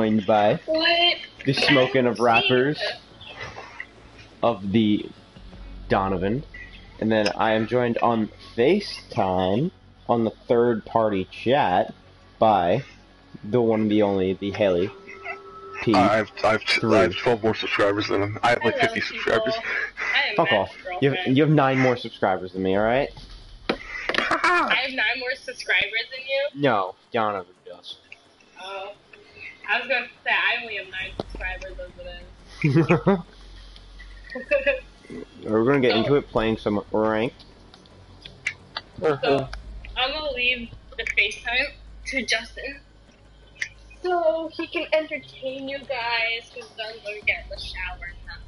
joined by What? the smoking of rappers of the Donovan. And then I am joined on FaceTime on the third party chat by the one and the only, the Haley. P. Uh, I have I have, Three. I have 12 more subscribers than him. I have like 50 subscribers. Fuck Matt's off. You have, you have nine more subscribers than me, alright? I have nine more subscribers than you. No, Donovan does. Oh. I was gonna say I only have nine subscribers as it is. We're gonna get into it playing some ranked. so I'm gonna leave the FaceTime to Justin. So he can entertain you guys because then we'll get in the shower and stuff.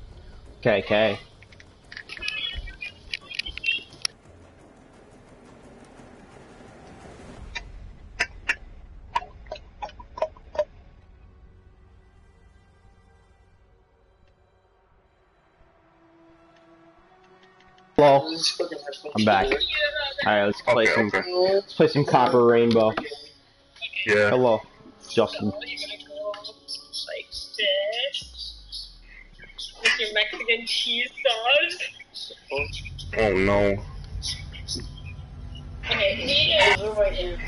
Okay, okay. Hello. I'm back. Alright, let's play Okay, some okay. let's play some Copper Rainbow. Yeah. Hello, Justin. You're gonna go like this with your Mexican cheese sauce. Oh no. Okay.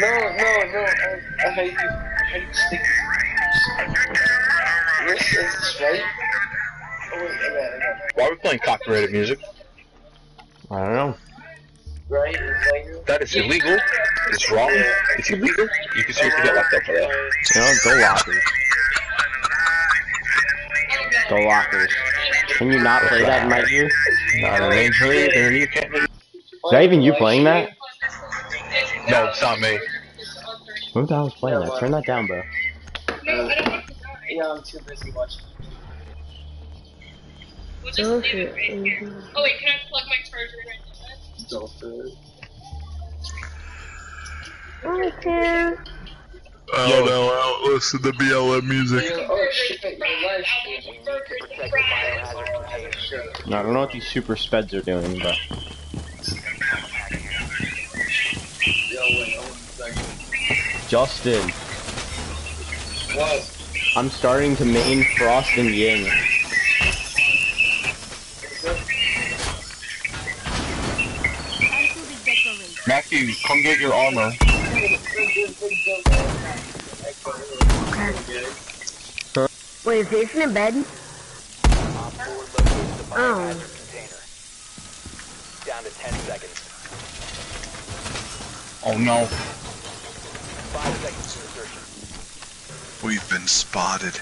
No, no, no. I, I hate you. I hate you stick. This is this right? Oh wait, I got it, I got it. Why are we playing copyrighted music? I don't know. Right? Is that you? That is illegal. It's wrong. It's illegal. You can seriously get locked up for that. You know, go lockers. Go lockers. Can you not play that in my ear? Not arrangely. There you can't. Is that even you playing that? No, it's not me. Who the hell's playing that? Turn that down, bro. Yeah, I'm too busy watching. We'll just leave it right here. Oh wait, can I plug my charger in right now? Dolphin. Oh no, I don't listen to BLM music. Oh shit, your life. No, I don't know what these super speds are doing, but Yo, wait, hold on a second. Justin, What? I'm starting to main Frost and Ying. Matthew, come get your armor. Wait, is Jason in bed? Oh. Down to 10 seconds. Oh no. 5 seconds to insertion. We've been spotted.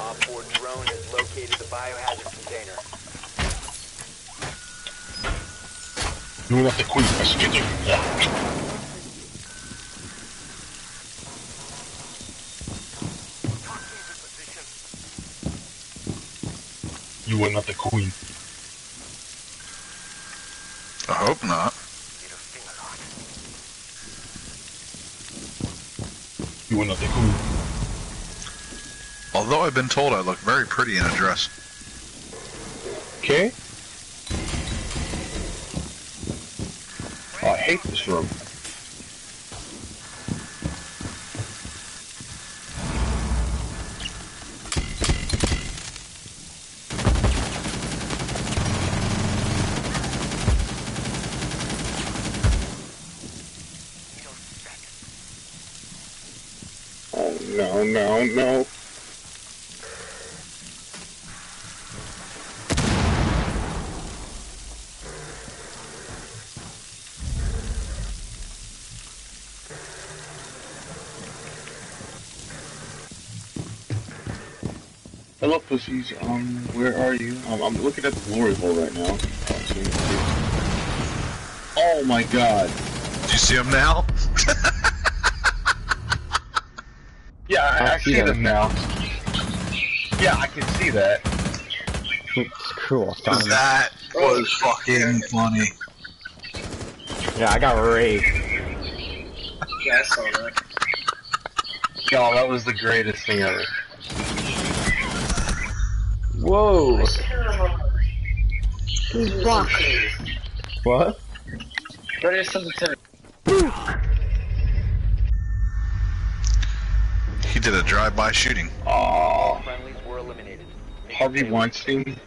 Op 4 drone has located the biohazard container. You want the queen. Excuse me. You were not the queen. I hope not. You were not the queen. Although I've been told I look very pretty in a dress. Okay. Oh, I hate this room. Oh no, no. Hello, pussies. Um, where are you? Um, I'm looking at the glory hole right now. Oh my god. Do you see him now? Yeah, I, I I see see them now. Yeah, I can see that. Screw off, Tom. That was fucking funny. Yeah, I got raped. Yeah, I saw that. Y'all, that was the greatest thing ever. Whoa. He's blocked. What? Ready to sensitivity. He did a drive-by shooting. Oh, Friendlies were eliminated. Harvey Weinstein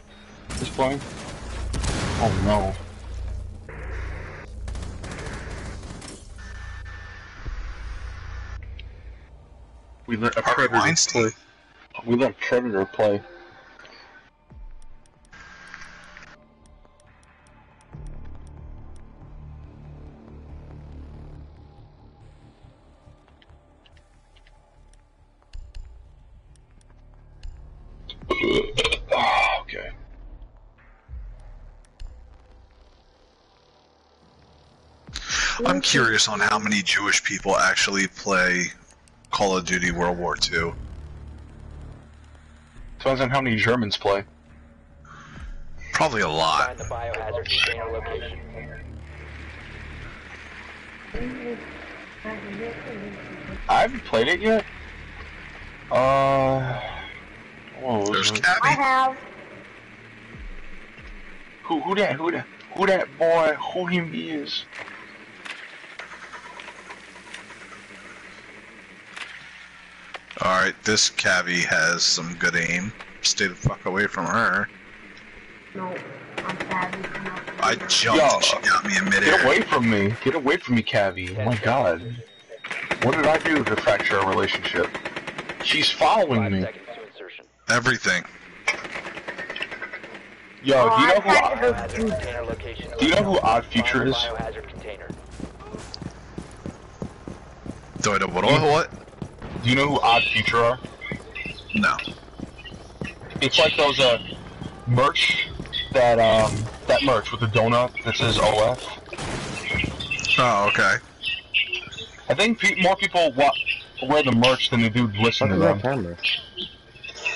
is playing. Oh no. We let a Harvey predator Weinstein. play. We let a Predator play. Curious on how many Jewish people actually play Call of Duty World War II. Depends on how many Germans play. Probably a lot. Find the biohazard container location. I haven't played it yet. Uh. What was There's it? I have. Who who that who that who that boy who him is? Alright, this Cabby has some good aim. Stay the fuck away from her. No, I'm savvy. No. I jumped Yo. she got me in Get away from me! Get away from me, Cavi! Oh my god. What did I do to fracture our relationship? She's following me. seconds to insertion. Everything. Yo, Oh, do you know who I, to go Biohazard container location. do you know who Odd Future is? Do I know what? What? Do you know who Odd Future are? No. It's like those uh merch that um that merch with the donut that says OF. Oh, okay. I think pe- more people wa- wear the merch than they do listen What to is them. that camera?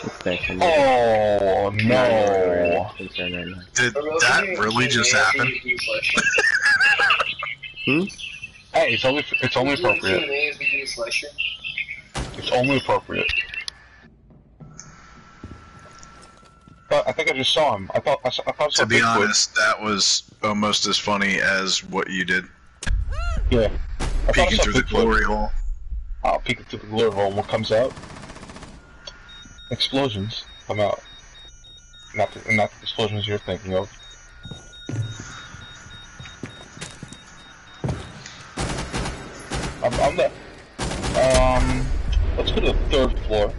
It's there for me. Oh no! Did that really just happen? Hmm? Hey, it's only it's only appropriate. It's only appropriate. But I think I just saw him. I thought I, saw, I thought To be honest, that was uh, almost as funny as what you did. yeah. I I ah, Peeking through the glory hole. I'll peek through the glory hole and what comes out? Explosions come out. Not the, not the explosions you're thinking of. To the third floor.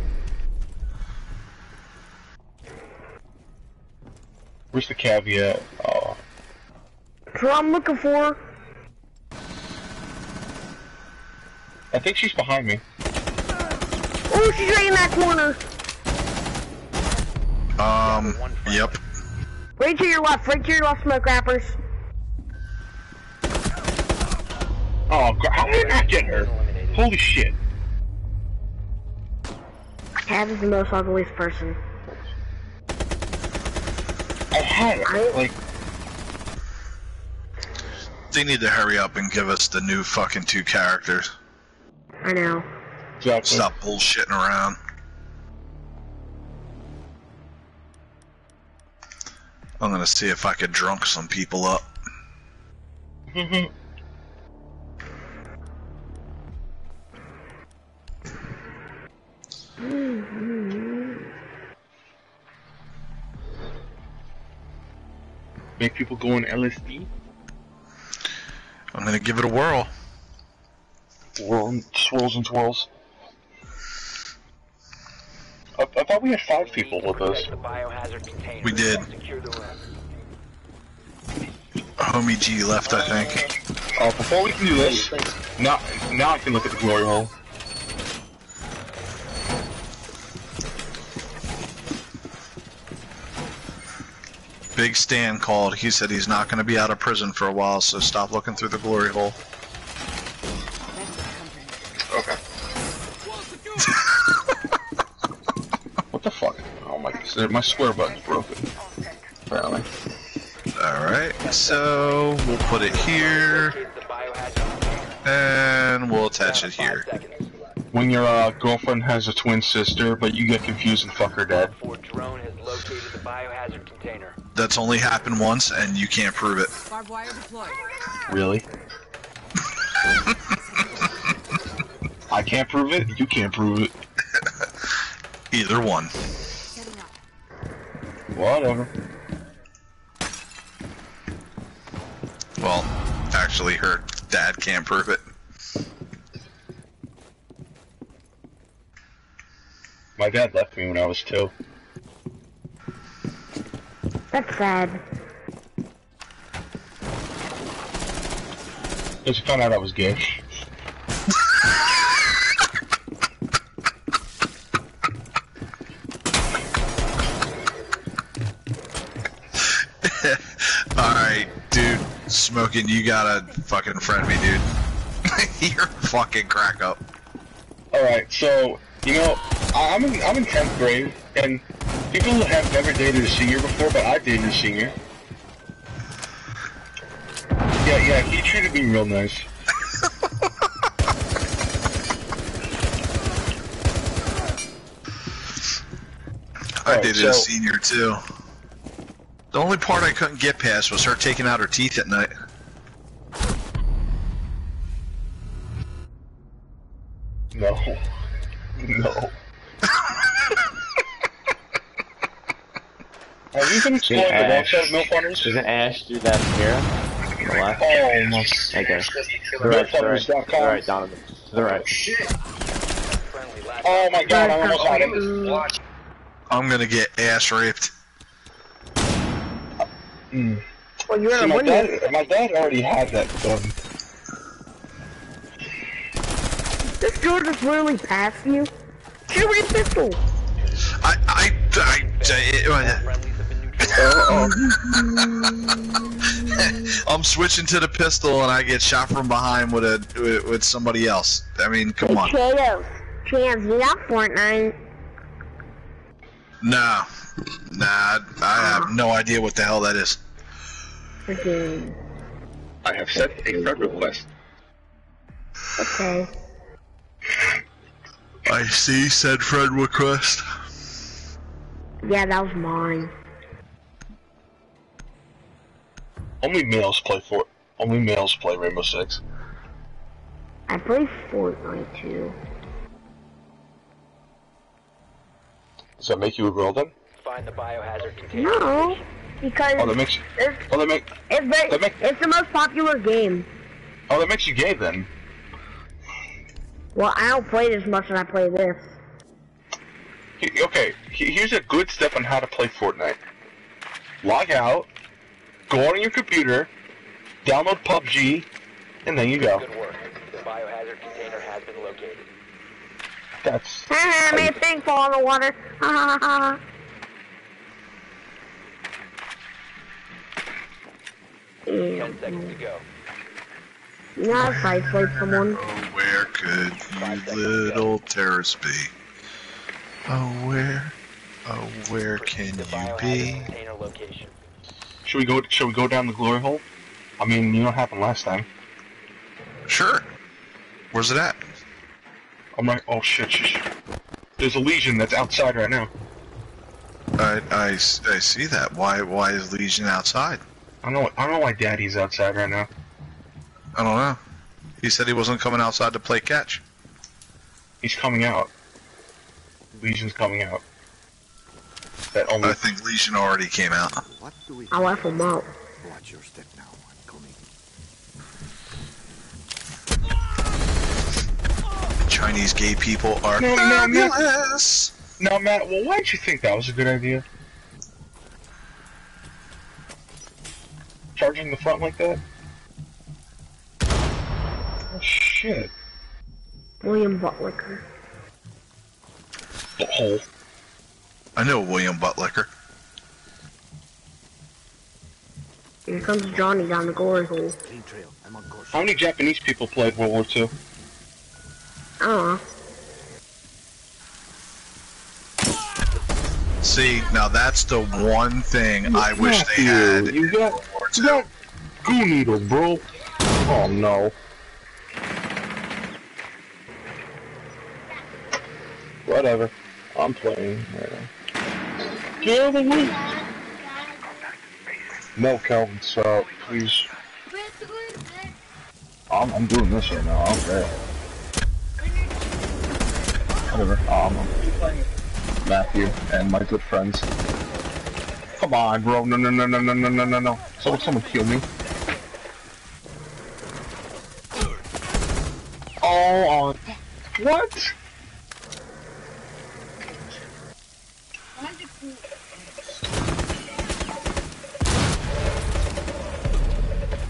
Where's the caveat? Oh, That's what I'm looking for. I think she's behind me. Oh, she's right in that corner. Um, yep. Right to your left. Right to your left, smoke wrappers. Oh, God, how did I not get her? Holy shit! Cav is the most ugliest person. I had her. Like, They need to hurry up and give us the new fucking two characters. I know. exactly. Stop bullshitting around. I'm gonna see if I could drunk some people up. Make people go on LSD. I'm gonna give it a whirl. Whirl, swirls and twirls. I, I thought we had five people with us. Protect the biohazard container. We did. Secure the room. Homie G left, I think. Uh, before we can do this, now now I can look at the glory hole. Big Stan called. He said he's not gonna be out of prison for a while, so stop looking through the glory hole. Okay. what the fuck? Oh my! My square button's broken. Apparently. Alright, so we'll put it here, Locate the biohazard container. and we'll attach it here. When your uh, girlfriend has a twin sister, but you get confused and fuck her dead container. That's only happened once, and you can't prove it. Barbed wire deployed. Really? I can't prove it. You can't prove it. Either one. Whatever. Well, actually, her dad can't prove it. My dad left me when I was two. That's sad. Because he found out I was gay. Alright, dude. Smoking, you gotta fucking friend me, dude. You're a fucking crack up. Alright, so, you know, I'm in, I'm in 10th grade, and people have never dated a senior before, but I dated a senior. Yeah, yeah, he treated me real nice. I Alright, dated a senior too. The only part I couldn't get past was her taking out her teeth at night. Have you been exploring the wrong Ash. side of Milk Runners? Doesn't Ash do that here? On the left? Oh my. Okay. To the right, to the right, to the right, Donovan. To the right. Friendly last Oh my god, I almost had him. I'm gonna get ass raped. Mm. Well, you're See, my dad, my dad already had that gun. This dude just literally passed you. Shoot with a pistol. I, I, I, I, friendlies have been neutralized. I'm switching to the pistol and I get shot from behind with a with, with somebody else. I mean, come on. Potatoes. Chance, you got Fortnite. Nah, nah. I have uh-huh. no idea what the hell that is. Freaking. I have sent a friend request. Okay. I see. Said friend request. Yeah, that was mine. Only males play for. Only males play Rainbow Six. I play Fortnite too. Does that make you a girl then? Find the biohazard container. No, because Oh, that makes. it's, Oh, that make. it's very, that make- it's the most popular game. Oh, that makes you gay then. Well, I don't play it as much as I play this. He- Okay, he- here's a good step on how to play Fortnite. Log out, go on your computer, download PUBG, and then you go. Good work. The biohazard container has been located. That's. Haha, made a thing fall in the water. Yeah. Ten seconds to go. You know how to someone? Oh, where could you little terrorist be? Oh, where? Oh, where can The you biohazard be? Should we go? Should we go down the glory hole? I mean, you know what happened last time. Sure. Where's it at? I'm like, oh shit, shit, shit. There's a legion that's outside right now. I, I, I see that. Why why is Legion outside? I don't know. I don't know why Daddy's outside right now. I don't know. He said he wasn't coming outside to play catch. He's coming out. Legion's coming out. That only. I think Legion already came out. What do we I left him out. watch your step now? I'm coming. Chinese gay people are No, no, no. fabulous. Now, Matt. Well, why'd you think that was a good idea? Charging the front like that? Oh shit. William Butler. The hole. I know William Buttlicker. Here comes Johnny down the glory hole. Clean trail. I'm on course. How many Japanese people played World War II? I don't know. See, now that's the one thing I wish they had. You got, War you II. got goo needles, bro. Oh no. Whatever. I'm playing right now. Get the way. No, Calvin, stop, please. I'm, I'm doing this right now. I'm bad. Whatever. Um, Matthew and my good friends. Come on, bro. No, no, no, no, no, no, no, no, no. Someone, someone kill me. Oh, uh, what?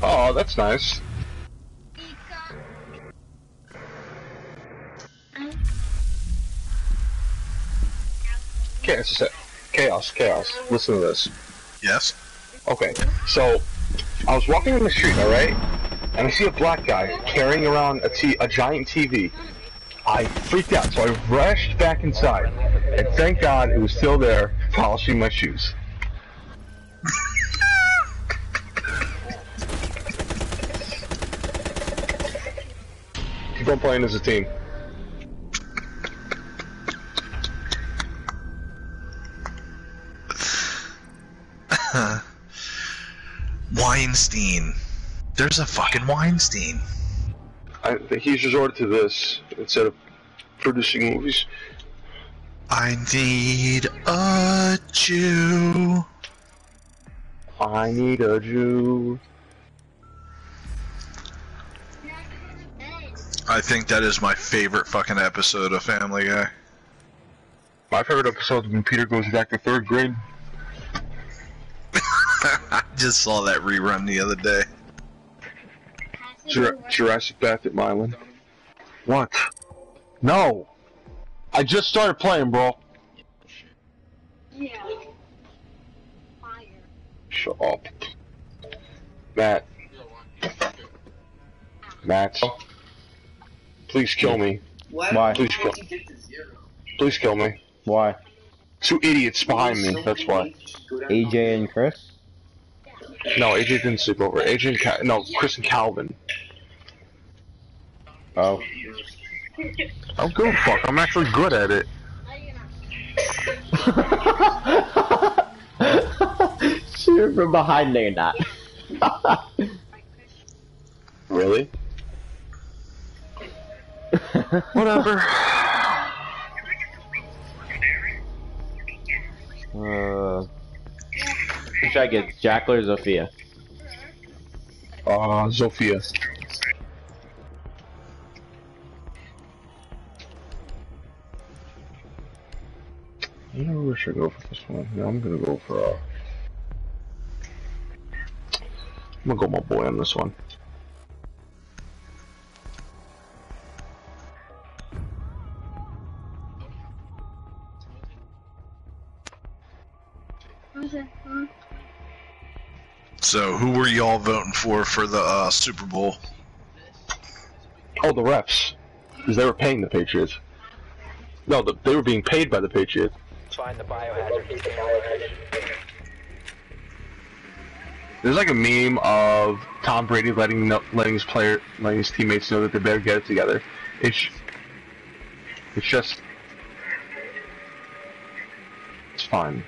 Oh, that's nice. Chaos, chaos, chaos. Listen to this. Yes. Okay, so I was walking in the street, all right, and I see a black guy carrying around a, t- a giant TV. I freaked out, so I rushed back inside, and thank God it was still there, polishing my shoes. Keep on playing as a team. Weinstein. There's a fucking Weinstein. I think he's resorted to this instead of producing movies. I need a Jew. I need a Jew. I think that is my favorite fucking episode of Family Guy. My favorite episode is when Peter goes back to third grade. I just saw that rerun the other day. Jur- Jurassic Back at Mylan. What? No! I just started playing, bro. Yeah. Fire. Shut up. Matt. Matt. Oh. Please kill me. Why? Please kill Please kill me. Why? Two idiots behind me, that's why. AJ and Chris? No, AJ didn't sleep over. AJ and Cal- no, Chris and Calvin. Oh. I'm good, fuck. I'm actually good at it. Shoot from behind there, not. Really? Whatever. uh, who should I get, Jackal or Zofia? Uh, Zofia. I don't know where should I go for this one. Yeah, I'm gonna go for uh. I'm gonna go my boy on this one. So, who were y'all voting for for the uh, Super Bowl? Oh, the refs, because they were paying the Patriots. No, the, they were being paid by the Patriots. Find the biohazard container location. There's like a meme of Tom Brady letting know, letting his player, letting his teammates know that they better get it together. It's it's just it's fine.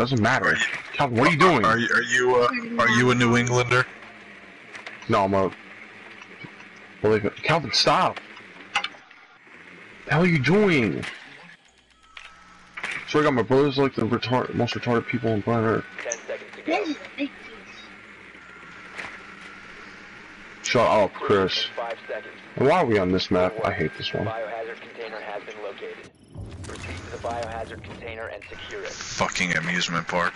Doesn't matter. Calvin, what are you doing? Are you are you uh, are you a New Englander? No, I'm a. Believe it. Calvin, stop. The hell are you doing? So I got my brothers like the retard, most retarded people on planet Earth. Ten seconds to go. Shut up, Chris. Five seconds. And why are we on this map? I hate this one. Biohazard container has been located. Proceed to the biohazard container and secure it. Fucking amusement park.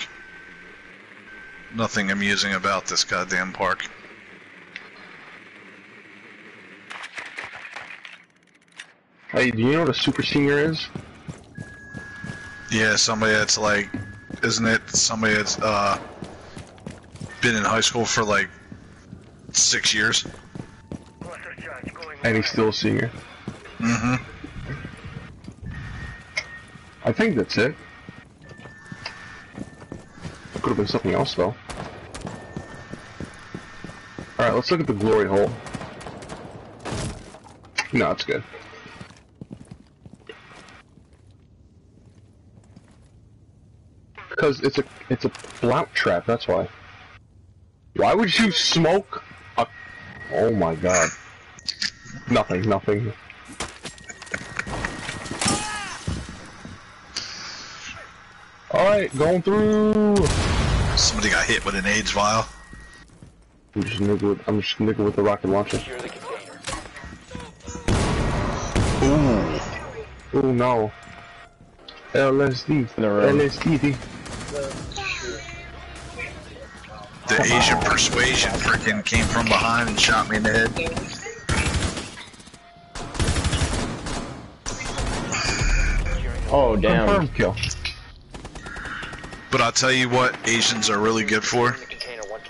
Nothing amusing about this goddamn park. Hey, do you know what a super senior is? Yeah, somebody that's like, isn't it somebody that's uh been in high school for like six years? And he's still a senior. Mm-hmm. I think that's it. It could have been something else though. Alright, let's look at the glory hole. No, it's good. Because it's a it's a blount trap, that's why. Why would you smoke a Oh my god. Nothing, nothing. Alright, going through. Somebody got hit with an AIDS vial. I'm just nigga with, I'm just nigga with the rocket launcher. Secure the container. Ooh. Oh no. LSD. In a row. LSD. The Asian persuasion freaking came from behind and shot me in the head. Oh damn. Confirm kill. But I'll tell you what Asians are really good for.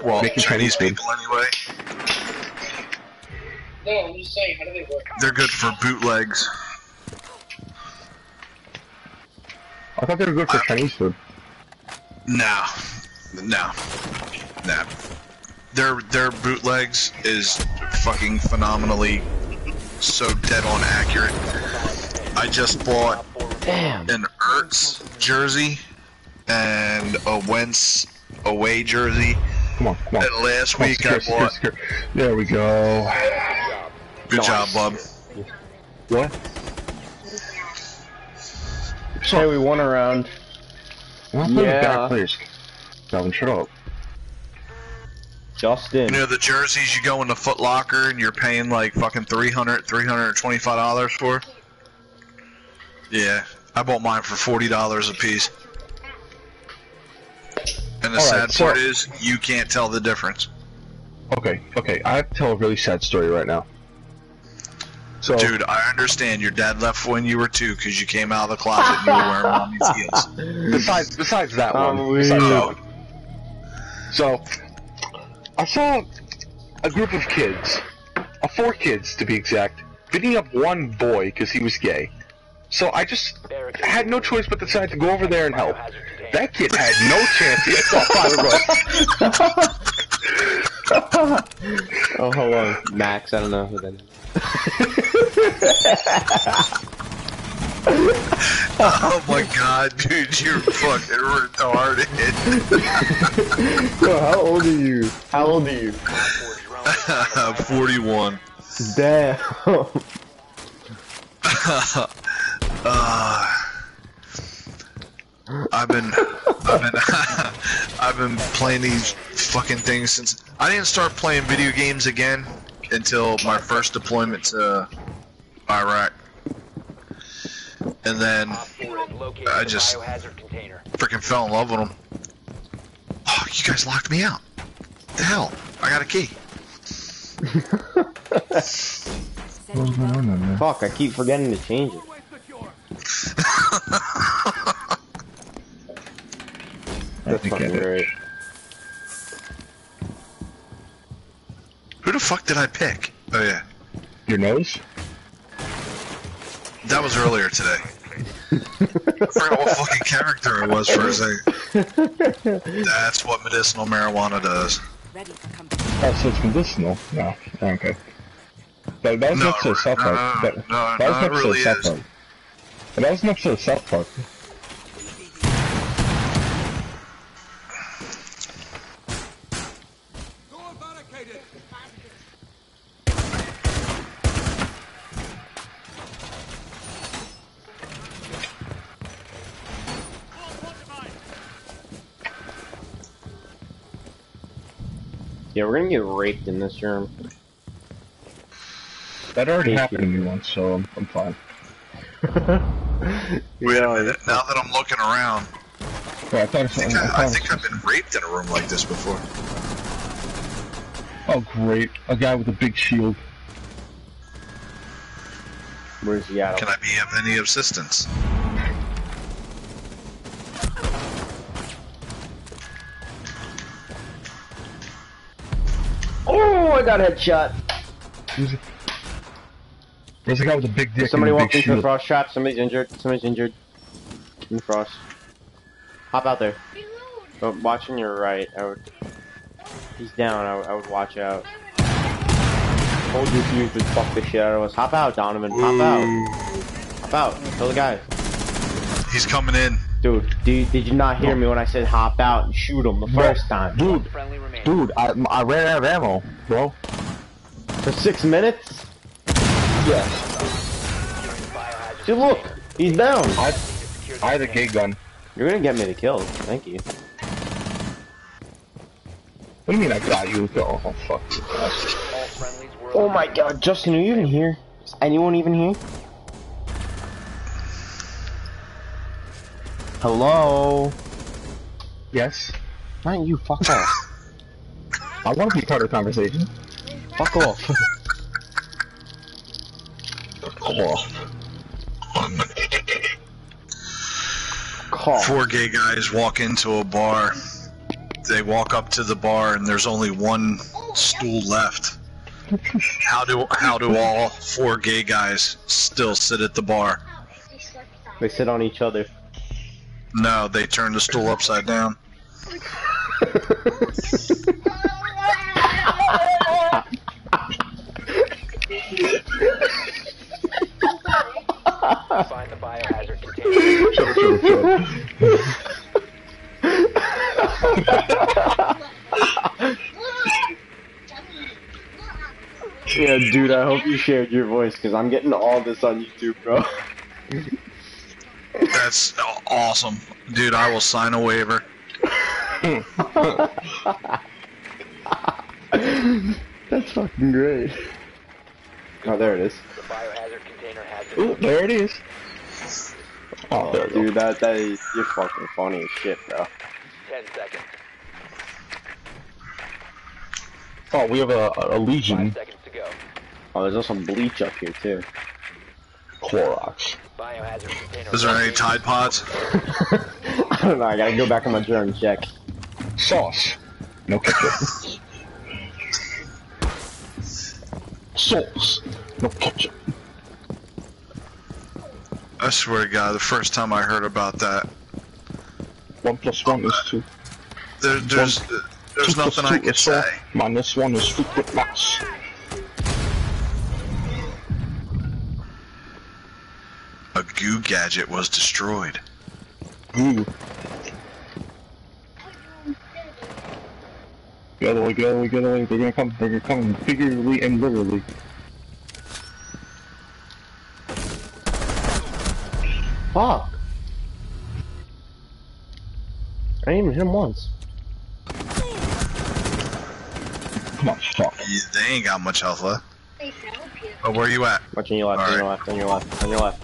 Well, Making Chinese Chinese people anyway. No, I'm just saying, how do they work? They're good for bootlegs. I thought they were good for Chinese food. No, no, no. Their their bootlegs is fucking phenomenally so dead on accurate. I just bought Damn. an Ertz jersey and a Wentz away jersey. Come on, come on. And last Come on, week I bought. secure, secure. There we go. Good job, bub. What? Hey, we won a round. I'm not playing Yeah. bad players. Calvin, shut up. Justin. You know the jerseys you go into Foot Locker and you're paying like fucking 300 $325 for? Yeah, I bought mine for $40 a piece. And the All sad right, so- part is, you can't tell the difference. Okay, okay. I have to tell a really sad story right now. So, Dude, I understand your dad left when you were two because you came out of the closet and you were wearing mommy's heels. besides besides that Um, one, we- besides that Oh. one. So, I saw a group of kids, uh, four kids to be exact, beating up one boy because he was gay. So I just had no choice but to decide to go over there and help. That kid had no chance. He had five of us. Oh, hello, Max. I don't know who that is. oh my god, dude, you're fucking retarded. Yo, how old are you? How old are you? 41. Damn. Uh, I've been, I've been, I've been playing these fucking things since I didn't start playing video games again until my first deployment to Iraq, and then I just freaking fell in love with them. Oh, you guys locked me out. the hell? I got a key. Fuck, I keep forgetting to change it. That's fucking did. great. Who the fuck did I pick? Oh yeah, Your nose? that was earlier today. I forgot what fucking character it was for a second. That's what medicinal marijuana does. Ready for. Oh, so it's medicinal? No. Oh, okay. That, that was No, an episode of South Park. no, that, no, that was no, an it episode really of South. Park. That was an episode of South Park. Yeah, we're gonna get raped in this room. That already Thank happened you. to me once, so I'm, I'm fine. Wait Yeah, a minute. Now that I'm looking around, Wait, I thought I think, I, I, I think I've been raped in a room like this before. Oh, great. A guy with a big shield. Where's he at? Can I be of any assistance? Oh, I got a headshot. There's a guy with a big dick Somebody walked into the frost trap. Somebody's injured. Somebody's injured. In the frost. Hop out there. But watch on your right. I would. He's down. I would, I would watch out. Hold your fuse to fuck the shit out of us. Hop out, Donovan. Hop out. Hop out. Kill the guy. He's coming in. Dude, did, did you not hear me when I said hop out and shoot him the first time? Dude, dude, I, I ran out of ammo, bro. For six minutes? Yes. Dude, look. He's down. I, I had a gay gun. You're gonna get me the kills. Thank you. What do you mean I got you? Oh, oh fuck you. All friendlies were Oh my god, Justin, are you even here? Is anyone even here? Hello? Yes. Not you, fuck off. I want to be part of the conversation. fuck off. Cool. Call. Four gay guys walk into a bar. They walk up to the bar and there's only one stool left. How do how do all four gay guys still sit at the bar? They sit on each other. No, they turn the stool upside down. find the biohazard container. Shut shut shut yeah, dude, I hope you shared your voice, because I'm getting all this on YouTube, bro. That's awesome, dude. I will sign a waiver. That's fucking great. Oh, there it is. The biohazard container has Ooh, there it is. Oh, there we go. Dude, that, that is, you're fucking funny as shit, bro. 10 seconds. Oh, we have a, a Five Legion seconds to go. Oh, there's also some bleach up here, too. Clorox. Is there any Tide Pods? I don't know, I gotta go back on my journal and check. Sauce. No ketchup. Sauce. No ketchup. I swear to God, the first time I heard about that, One plus one is two. there, there's Two there's plus nothing I can is four. say. Minus one is frequent mass. A goo gadget was destroyed. Ooh. Get away, get away, get away. They're gonna come, they're gonna come figuratively and literally. Fuck! I didn't even hit him once. Come on, fuck. Yeah, They ain't got much health left. But oh, where are you at? Watch on your left, on your left, on your left, on your left.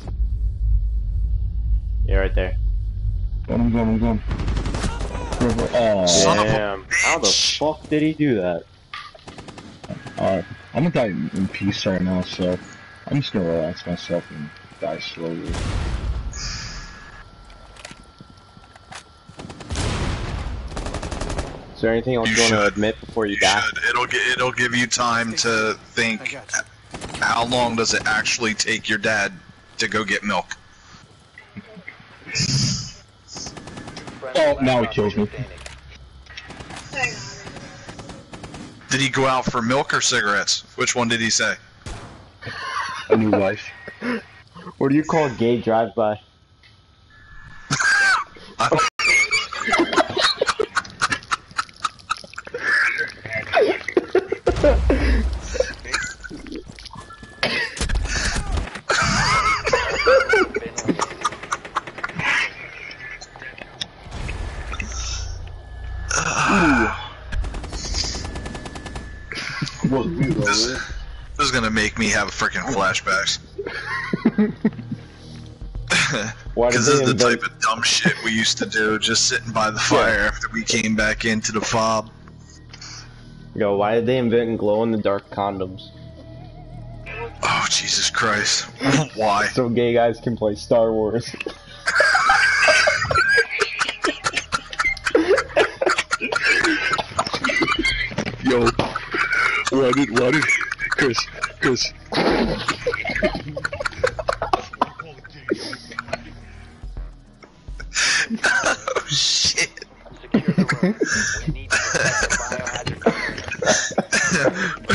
Yeah, right there. Going, I'm going, I'm going. Oh, Son of a Damn. How the bitch. fuck did he do that? alright. I'm gonna die in in peace right now, so I'm just gonna relax myself and die slowly. Is there anything else You you, want to admit before you, You die? should. It'll get it'll give you time to think. How long does it actually take your dad to go get milk? Oh, now he kills me. Did he go out for milk or cigarettes? Which one did he say? A new life. What do you call gay drive-by? This, this is gonna make me have freaking flashbacks. Because this is the invent- type of dumb shit we used to do, just sitting by the fire after we came back into the fob. Yo, why did they invent glow-in-the-dark condoms? Oh Jesus Christ! Why? So gay guys can play Star Wars. Yo, why did, why did, Chris, Oh shit! Secure the room. We need to protect the biohazard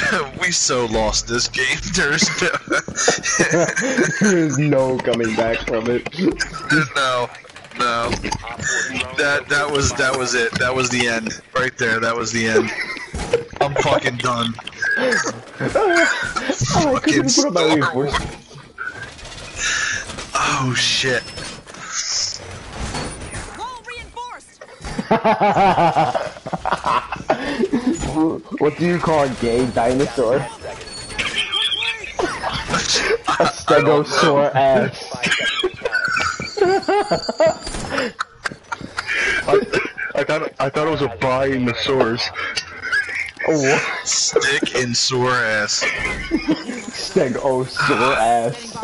container. we so lost this game. There's no, There's no coming back from it. no, no. Op 4 drone That that was that was it. That was the end. Right there. That was the end. I'm fucking done. Oh, oh I oh, couldn't put up my Star reinforcement. Wars. Oh shit. what do you call a gay dinosaur? A stegosaur ass. Five seconds to count. I, I thought I thought it was a binosaurus. What? Stick in sore ass. Stegosaur ass.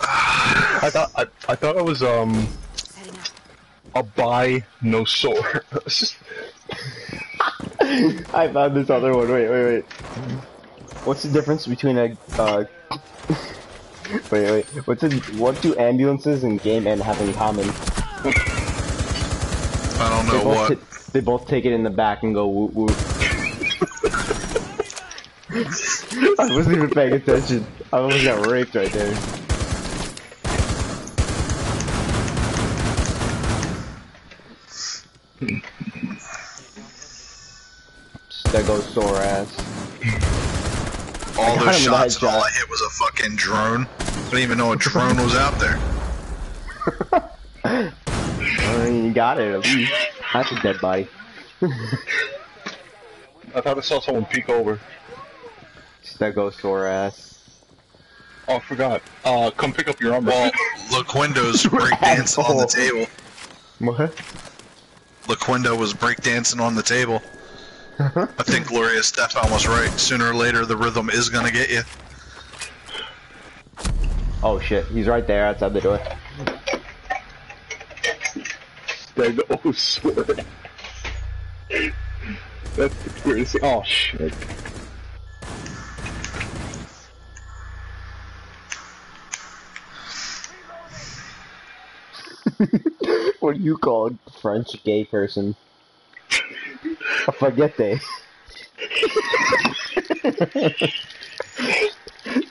I thought I, I thought it was um a binosaur. I found this other one. Wait, wait, wait. What's the difference between a uh? wait, wait. What's what do ambulances and game end have in common? I don't know what. They both take it in the back and go woot woot. I wasn't even paying attention. I almost got raped right there. Stegosaur ass. All those him with a shots, all. I hit was a fucking drone. I didn't even know a drone was out there. I mean, you got it at least. That's a dead body. I thought I saw someone peek over. Stegosaur ass. Oh, I forgot. Uh, come pick up your armor. Well, Laquindo's breakdancing on the table. What? Laquindo was breakdancing on the table. I think Gloria Estefan was right. Sooner or later, the rhythm is gonna get you. Oh shit, he's right there outside the door. Stegosaur. That's the weirdest thing. Oh shit. What do you call a French gay person? A spaghetti.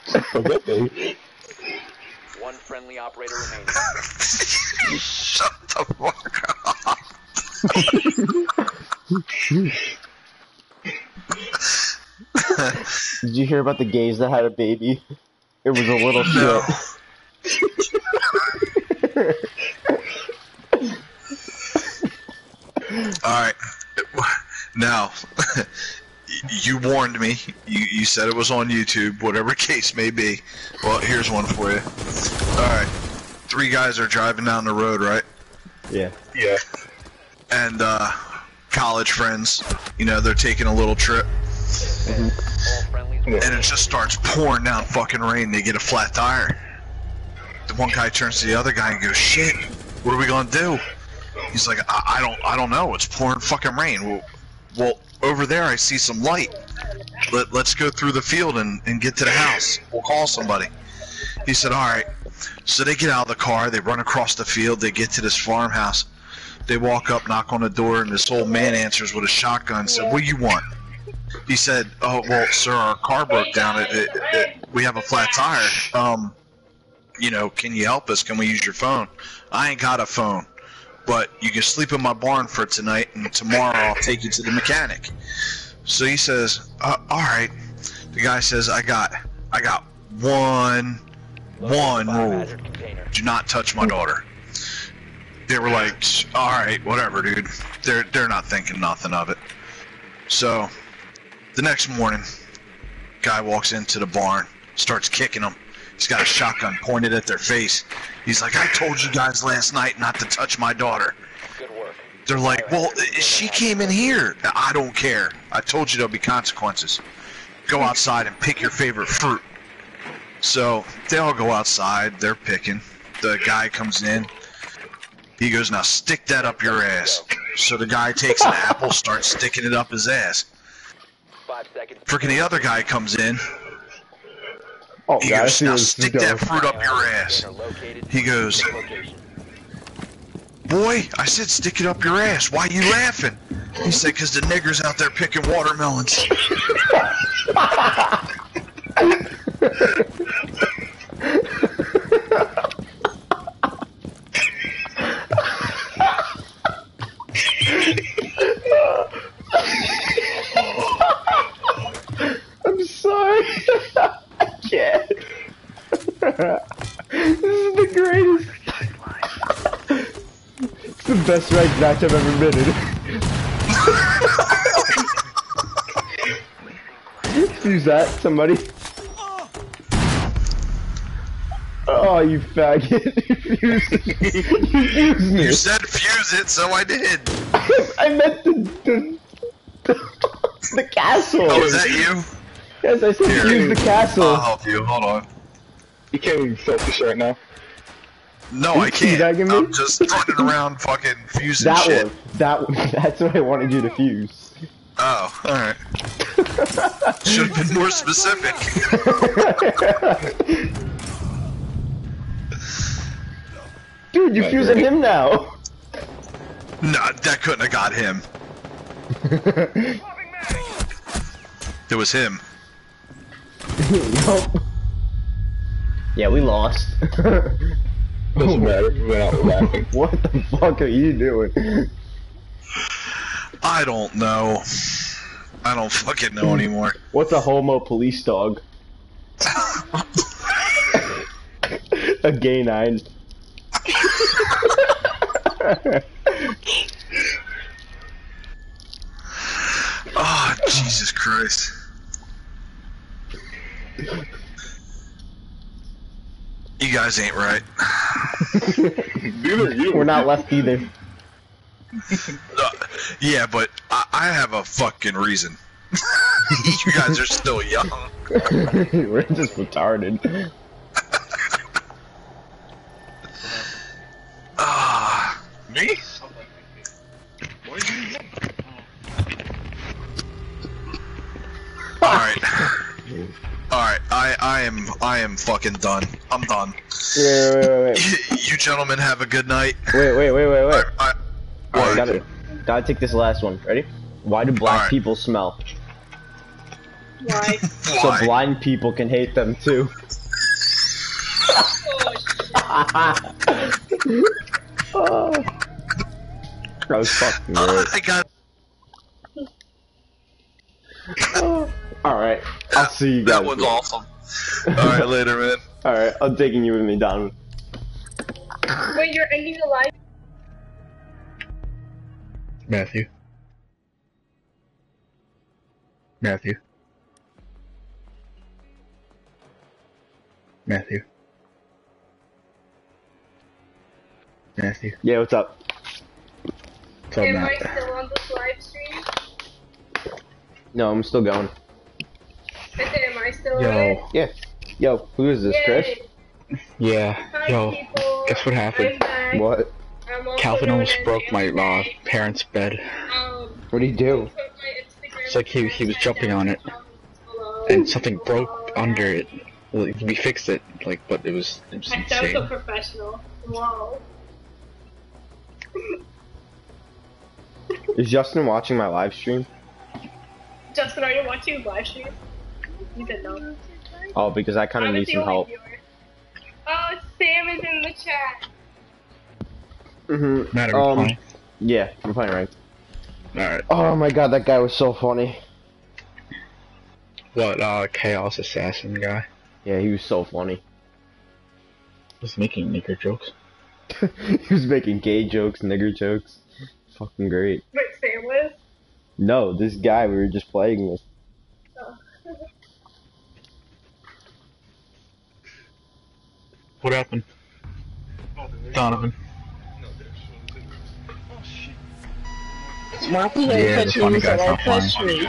Spaghetti. One friendly operator remaining. Shut the fuck up. Did you hear about the gays that had a baby? It was a little No. shit. Alright. Now, you warned me. You, you said it was on YouTube, whatever case may be. Well, here's one for you. Alright. Three guys are driving down the road, right? Yeah. Yeah. And, uh, college friends, you know, they're taking a little trip. All friendlies and it just starts pouring down fucking rain. They get a flat tire. The one guy turns to the other guy and goes, "Shit, what are we gonna do?" He's like, "I, I don't, I don't know. It's pouring fucking rain." Well, well, over there I see some light. Let, let's go through the field and, and get to the house. We'll call somebody. He said, "All right." So they get out of the car. They run across the field. They get to this farmhouse. They walk up, knock on the door, and this old man answers with a shotgun. Said, "What do you want?" He said, "Oh well, sir, our car broke down. It, it, it, we have a flat tire. Um, you know, can you help us? Can we use your phone? I ain't got a phone, but you can sleep in my barn for tonight, and tomorrow I'll take you to the mechanic." So he says, uh, "All right." The guy says, "I got, I got one, one rule: do not touch my daughter." They were like, "All right, whatever, dude." They're they're not thinking nothing of it. So the next morning, guy walks into the barn, starts kicking them. He's got a shotgun pointed at their face. He's like, I told you guys last night not to touch my daughter. Good work. They're like, well, she came in here. I don't care. I told you there'll be consequences. Go outside and pick your favorite fruit. So they all go outside. They're picking. The guy comes in. He goes, now stick that up your ass. So the guy takes an apple, starts sticking it up his ass. Five seconds. Freaking the other guy comes in. Oh, He yeah, I goes, now where this is stick that fruit up your ass. He goes, boy, I said stick it up your ass. Why you laughing? He said, because the niggers out there picking watermelons. I'm sorry. I can't. this is the greatest. It's the best ranked match I've ever been in. Fuse that, somebody. Oh, you faggot. You fused, you fused me. You said fuse it, so I did. I meant the, the, the, the castle. Oh, is that you? Yes, I said Here. fuse the castle. I'll help you. Hold on. You can't even focus right now. No, I can't. teabagging me? I'm just running around fucking fusing that shit. one. That one. That's what I wanted you to fuse. Oh, alright. Should have been more specific. Dude, you're fusing him now. no, that couldn't have got him. It was him. nope. Yeah, we lost. Doesn't matter. We went out laughing. what the fuck are you doing? I don't know. I don't fucking know anymore. What's a homo police dog? a gay nine. Oh, Jesus Christ. You guys ain't right. Neither you. We're not left either. Uh, yeah, but I, I have a fucking reason. you guys are still young. We're just retarded. Ah, Me? alright. Alright, I, I am I am fucking done. I'm done. Wait, wait, wait, wait. you gentlemen have a good night. Wait, wait, wait, wait, wait. I, I, Alright, gotta, gotta take this last one. Ready? Why do black Alright. people smell? Why? So Why? blind people can hate them too. Oh, oh. That was fucking Uh. I got Alright, I'll see you guys. that one's awesome. Alright, later, man. Alright, I'm taking you with me, Donovan. Wait, you're ending the live? Matthew. Matthew. Matthew. Matthew. Yeah, what's up? Tell Am Matt. I still on this live stream? No, I'm still going. I am I still on it? Yo. Yeah. Yo, who is this, Chris? Yeah. Hi, Yo. people. guess what happened? I'm. What? I'm Calvin almost broke my uh, parents' bed. Um, What do he do? put my Instagram It's like he- he was jumping on it. below. And something broke under it. Well, We fixed it, like, but it was, it was I sound so insane. professional. Whoa. Is Justin watching my live stream? Justin, are you watching live stream? You said no. Oh, because I kind of need some help. viewer. Oh, Sam is in the chat. Mm-hmm. Matt, are we Um, playing? yeah, we're playing ranked. Alright. Oh my god, that guy was so funny. What, uh, Chaos Assassin guy? Yeah, he was so funny. He was making nigger jokes. he was making gay jokes, nigger jokes. Fucking great. Wait, Sam was? No, this guy we were just playing with. Oh. What happened? Donovan. Marky Yeah, yeah, the touch funny me, so guy's don't not touch me.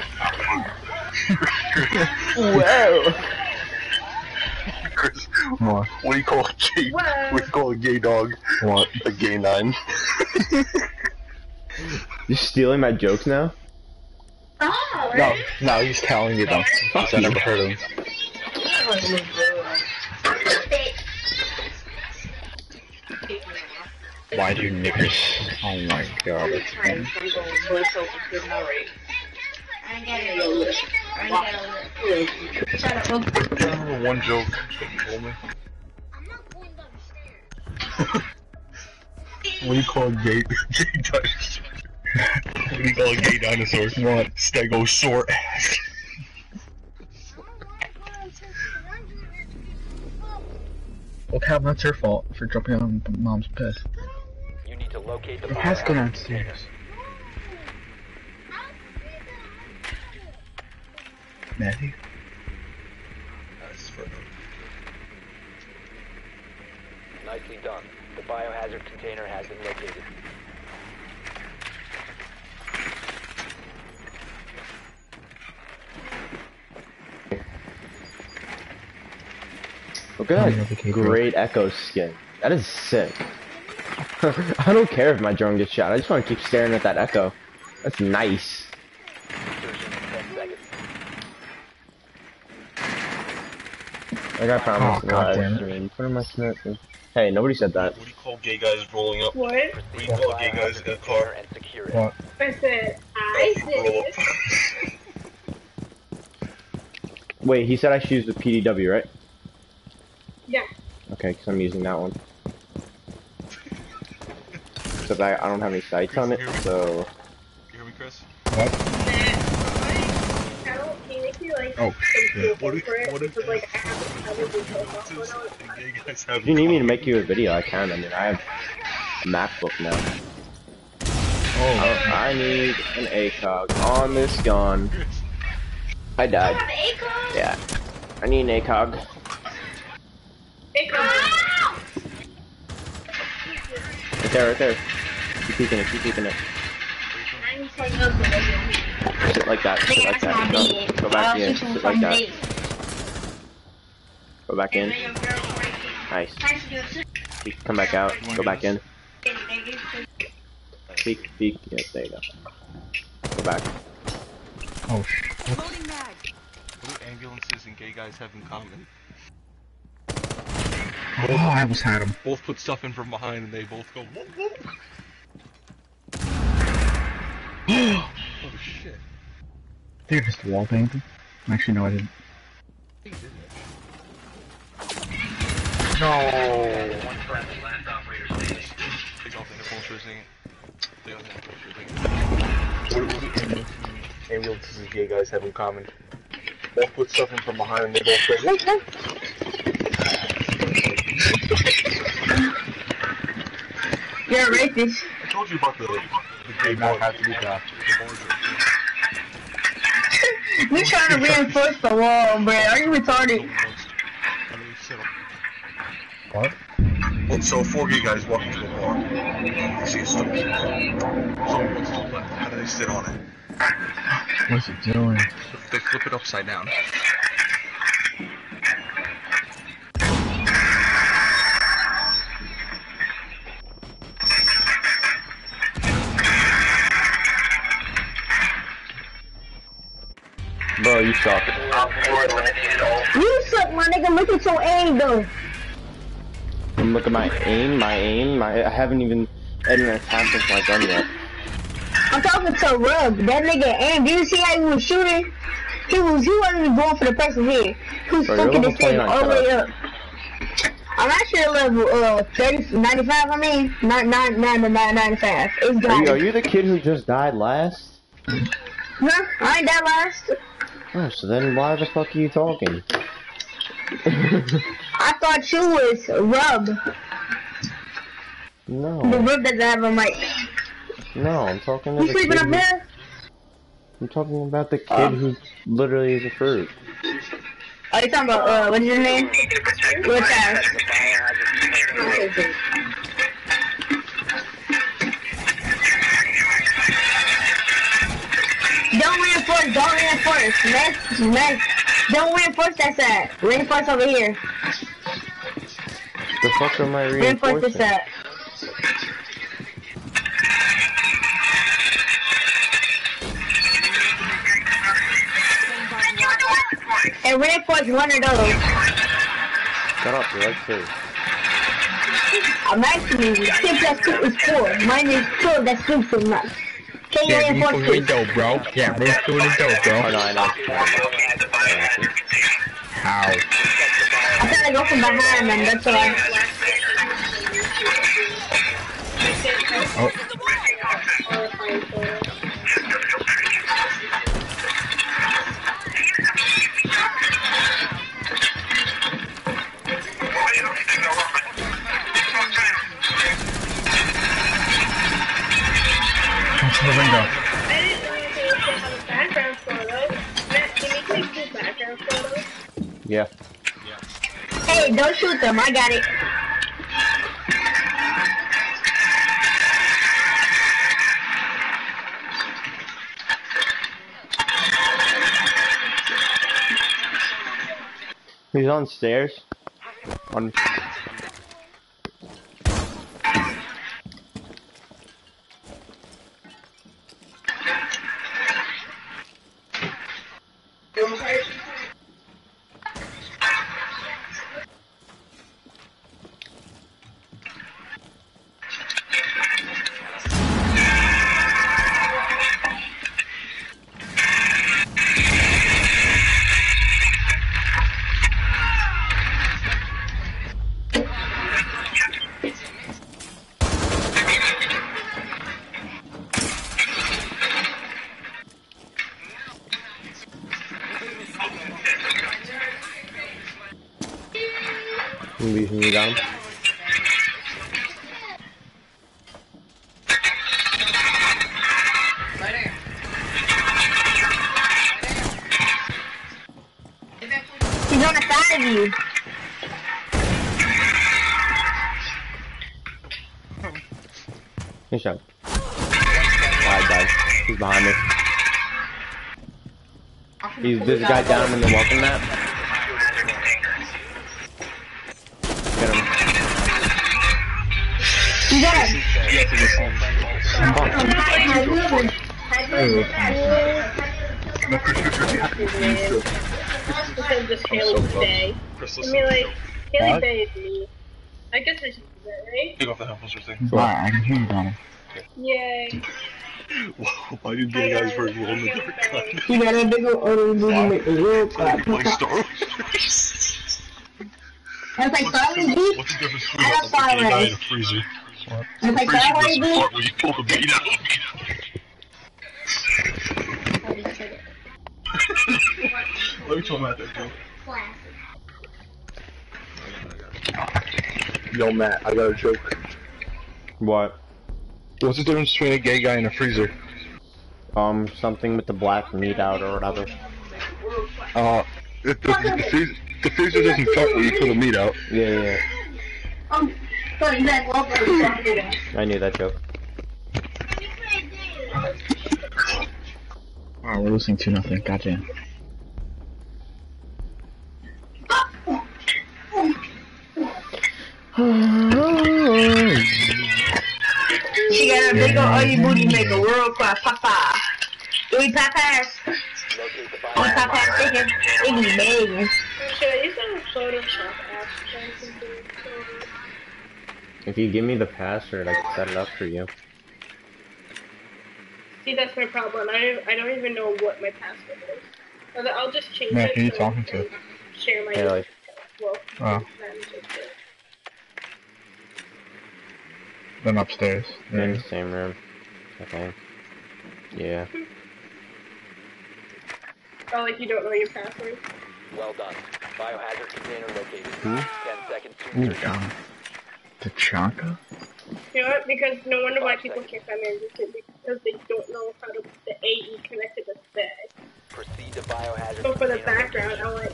Whoa! Chris, what? What do you call a gay? Whoa. What do you call a gay dog? What? A gay nine. You're stealing my jokes now? Oh, No, no, he's telling you though. Because I never heard of him. Why do niggers? Oh my god, that's funny. One joke. Told me. What do you call a gay, gay dinosaur? what do you call a gay dinosaur? What? Stegosaur. Well, Cal, that's her fault for jumping on mom's piss. You need to locate the It has to go biohazard downstairs. Matthew? Nicely done. The biohazard container has been located. Look at that great Echo skin. That is sick. I don't care if my drone gets shot. I just want to keep staring at that Echo. That's nice. Insertion in 10 seconds. I got promised Oh, in the live goddamn it. stream. Put in my Smith. Hey, nobody said that. What do you call gay guys rolling up? What? Proceed you call gay guys in a car? and secure it. What? I said, I said. Wait, he said I should use the PDW, right? Yeah. Okay, because I'm using that one. Except I, I don't have any sights on it, so... Oh, you hear me, Chris? That, don't you Oh, some What if- what if- like I have a really good photo on it. Gay guys have If you need me to make you a video, I can. I mean, I have a MacBook now. Oh, I, I need an ACOG on this gun. I died. Yeah. I need an ACOG. It comes. Right there, right there. Keep peeking it, keep peeking it. I'm playing up the video. Sit like that, sit like that. Go, go back in, sit like that. Go back in. Nice. Peek, Come back out, go back in. Peek, peek. Yeah, there you go. Go back. oh, sh- What do ambulances and gay guys have in common? Oh, I almost had him. Both put stuff in from behind and they both go whoop whoop. oh shit. They're just wall painting. Actually, no, I didn't. One friendly last operator standing. Take off the headphones for a second. Take off the headphones for a second. What do ambulances ambulances and gay guys have in common? Both put stuff in from behind and they both go whoop whoop. You're a racist. I told you about the, the gay bar. have to be that. We trying to reinforce the wall, bro. Are you retarded? What? Well, so four gay guys walk into a bar. They see a stool. Someone puts stool left. How do they sit on it? What's he doing? They flip it upside down. Bro, you suck. You suck, my nigga. Look at your aim, though. And look at my aim, my aim, my I haven't even edited an attack with my gun yet. I'm talking to Rub. That nigga aim. Did you see how he was shooting? He was. He wasn't even going for the person here. He was Bro, fucking this thing all the way up. I'm actually level uh 30, 95. I mean, not not not not 95. It's Are you, are you the kid who just died last? No, I ain't that last. Oh, so then why the fuck are you talking? I thought you was Rub. No. The no, Rub doesn't have a mic. no, I'm talking to You the sleeping kid. up Who, there? I'm talking about the kid Oh. who literally is a fruit. Are you talking about uh what's your name? What time? Reinforce, don't reinforce. Next. Don't reinforce that side. Reinforce over here. The fuck am I Reinforce this reinforcing? side. And reinforce one of those. Shut up, you're like two. I'm actually six plus two is four. Mine is two, that's two too much. Can you reinforce two? bro. Yeah, bro, through the dope, Oh no, I know. How? I'm trying to go from behind them, that's why. Yeah. Oh. Hey, don't shoot them. I got it. He's on stairs. On. There's a guy down in the welcome mat. Get him. You got him. Because just Haley Bay. I mean, like, Haley Bay is me. I guess I should do that, right? Take off the headphones or thing. Right, I can hear you, Donnie. Yay. Why did gay guys versus glow in the dark gun? You got a big old other booty make a real clap. Play Star Wars. That's like Star Wars, dude. What's the difference I love between Star a guy Wars. and a freezer? That's like Freezer Star Wars, was the dude. part where you pull the beat out. Let me tell Matt that joke. Yo, Matt, I got a joke. What? What's the difference between a gay guy and a freezer? Um, something with the black meat out or whatever. Uh, it, the, the, freezer, the freezer doesn't fart when you pull the meat out. Yeah, yeah, yeah. Um, but Zach Walker was. I knew that joke. Alright, we're losing 2 nothing. Goddamn. She got a big old ugly booty make a world class papa. Do we pop ass? Locate the We pop biohazard ass chicken. It be big. Should I use some Photoshop app? Something If you give me the password, I can set it up for you. See, that's my problem. I I don't even know what my password is. I'll just change Matt, it. who you talking to? Share my. Haley. Well, Oh. manage it. Them upstairs. In There. the same room. I think. Yeah. Oh, like you don't know your password. Well done. Biohazard container located. Hmm? Ten seconds to Ooh, insertion. God. Tachanka? You know what? Because no wonder why people can't come in because because they don't know how to the AE connected to Bay. Proceed to biohazard So for the background, I want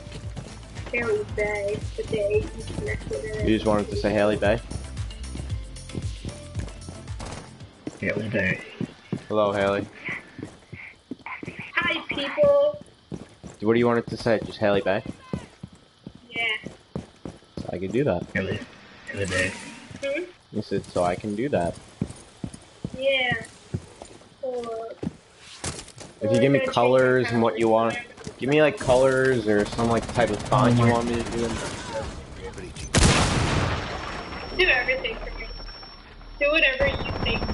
Haley Bay, but the AE connected in You just wanted to say Haley Bay? Haley Day. Hello, Haley. Hi, people. What do you want it to say? Just Haley Bay? Yeah. I could do that. Haley. Haley Day. Hmm? You said, so I can do that. Yeah. Or, If you give me colors and what you want, give me like colors or some like type of font you want me to do. Do everything for me. Do whatever you think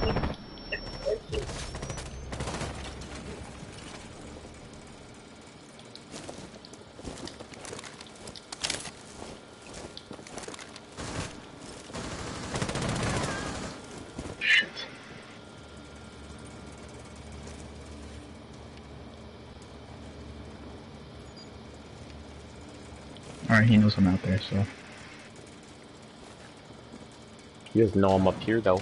he knows I'm out there, so. He doesn't know I'm up here though.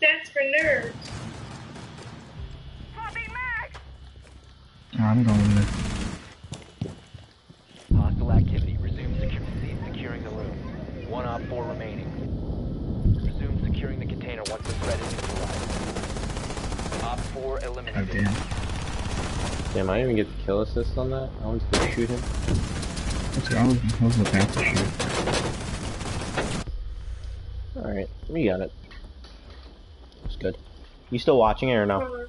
That's for nerds. I'm going there. Hostile activity. Resume secu- cease securing the room. One op four remaining. Resume securing the container once the threat is neutralized. Op four Oh eliminated. damn. Damn, I didn't even get the kill assist on that. I was gonna shoot him. What's I was, I was looking at the shoot. Alright, we got it. It's good. You still watching it or no? Uh,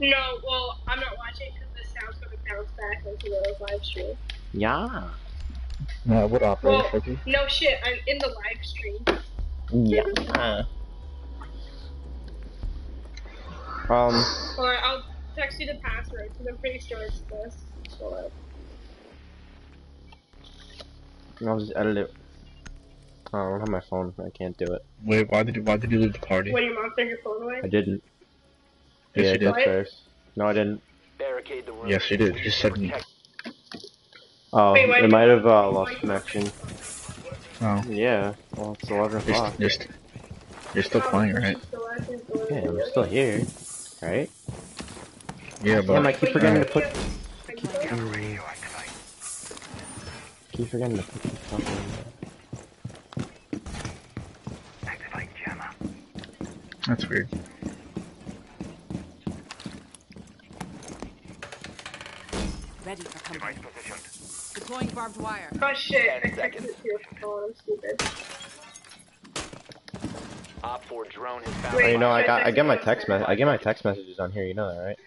No, well, I'm not watching because the sound's gonna bounce back into the live stream. Yeah. No, what operator Well, should be? no shit, I'm in the live stream. Yeah. Um, Or I'll text you the password because I'm pretty sure it's this. So, I'll just edit it. Oh, I don't have my phone. I can't do it. Wait, why did you, why did you leave the party? when your mom took your phone away? I didn't. Yes, yeah, you did. upstairs. No, I didn't. Barricade the room. Yes, you did. You just said me. Oh, Wait, it might have uh, lost connection. Oh, Yeah. Well, it's 11 you're, o'clock. st- you're, st- you're still playing, right? Yeah, I'm still here. Right? Yeah, but Damn, I keep forgetting to put. Keep Keep forgetting to put the fucking. that's weird. Ready for company. Deploying barbed wire. Oh shit, I Ten texted seconds. it to your phone, I'm stupid. Op four drone has found. Oh, Wait, you know, I I got. I get my text mess. I get my text messages on here. You know that, right?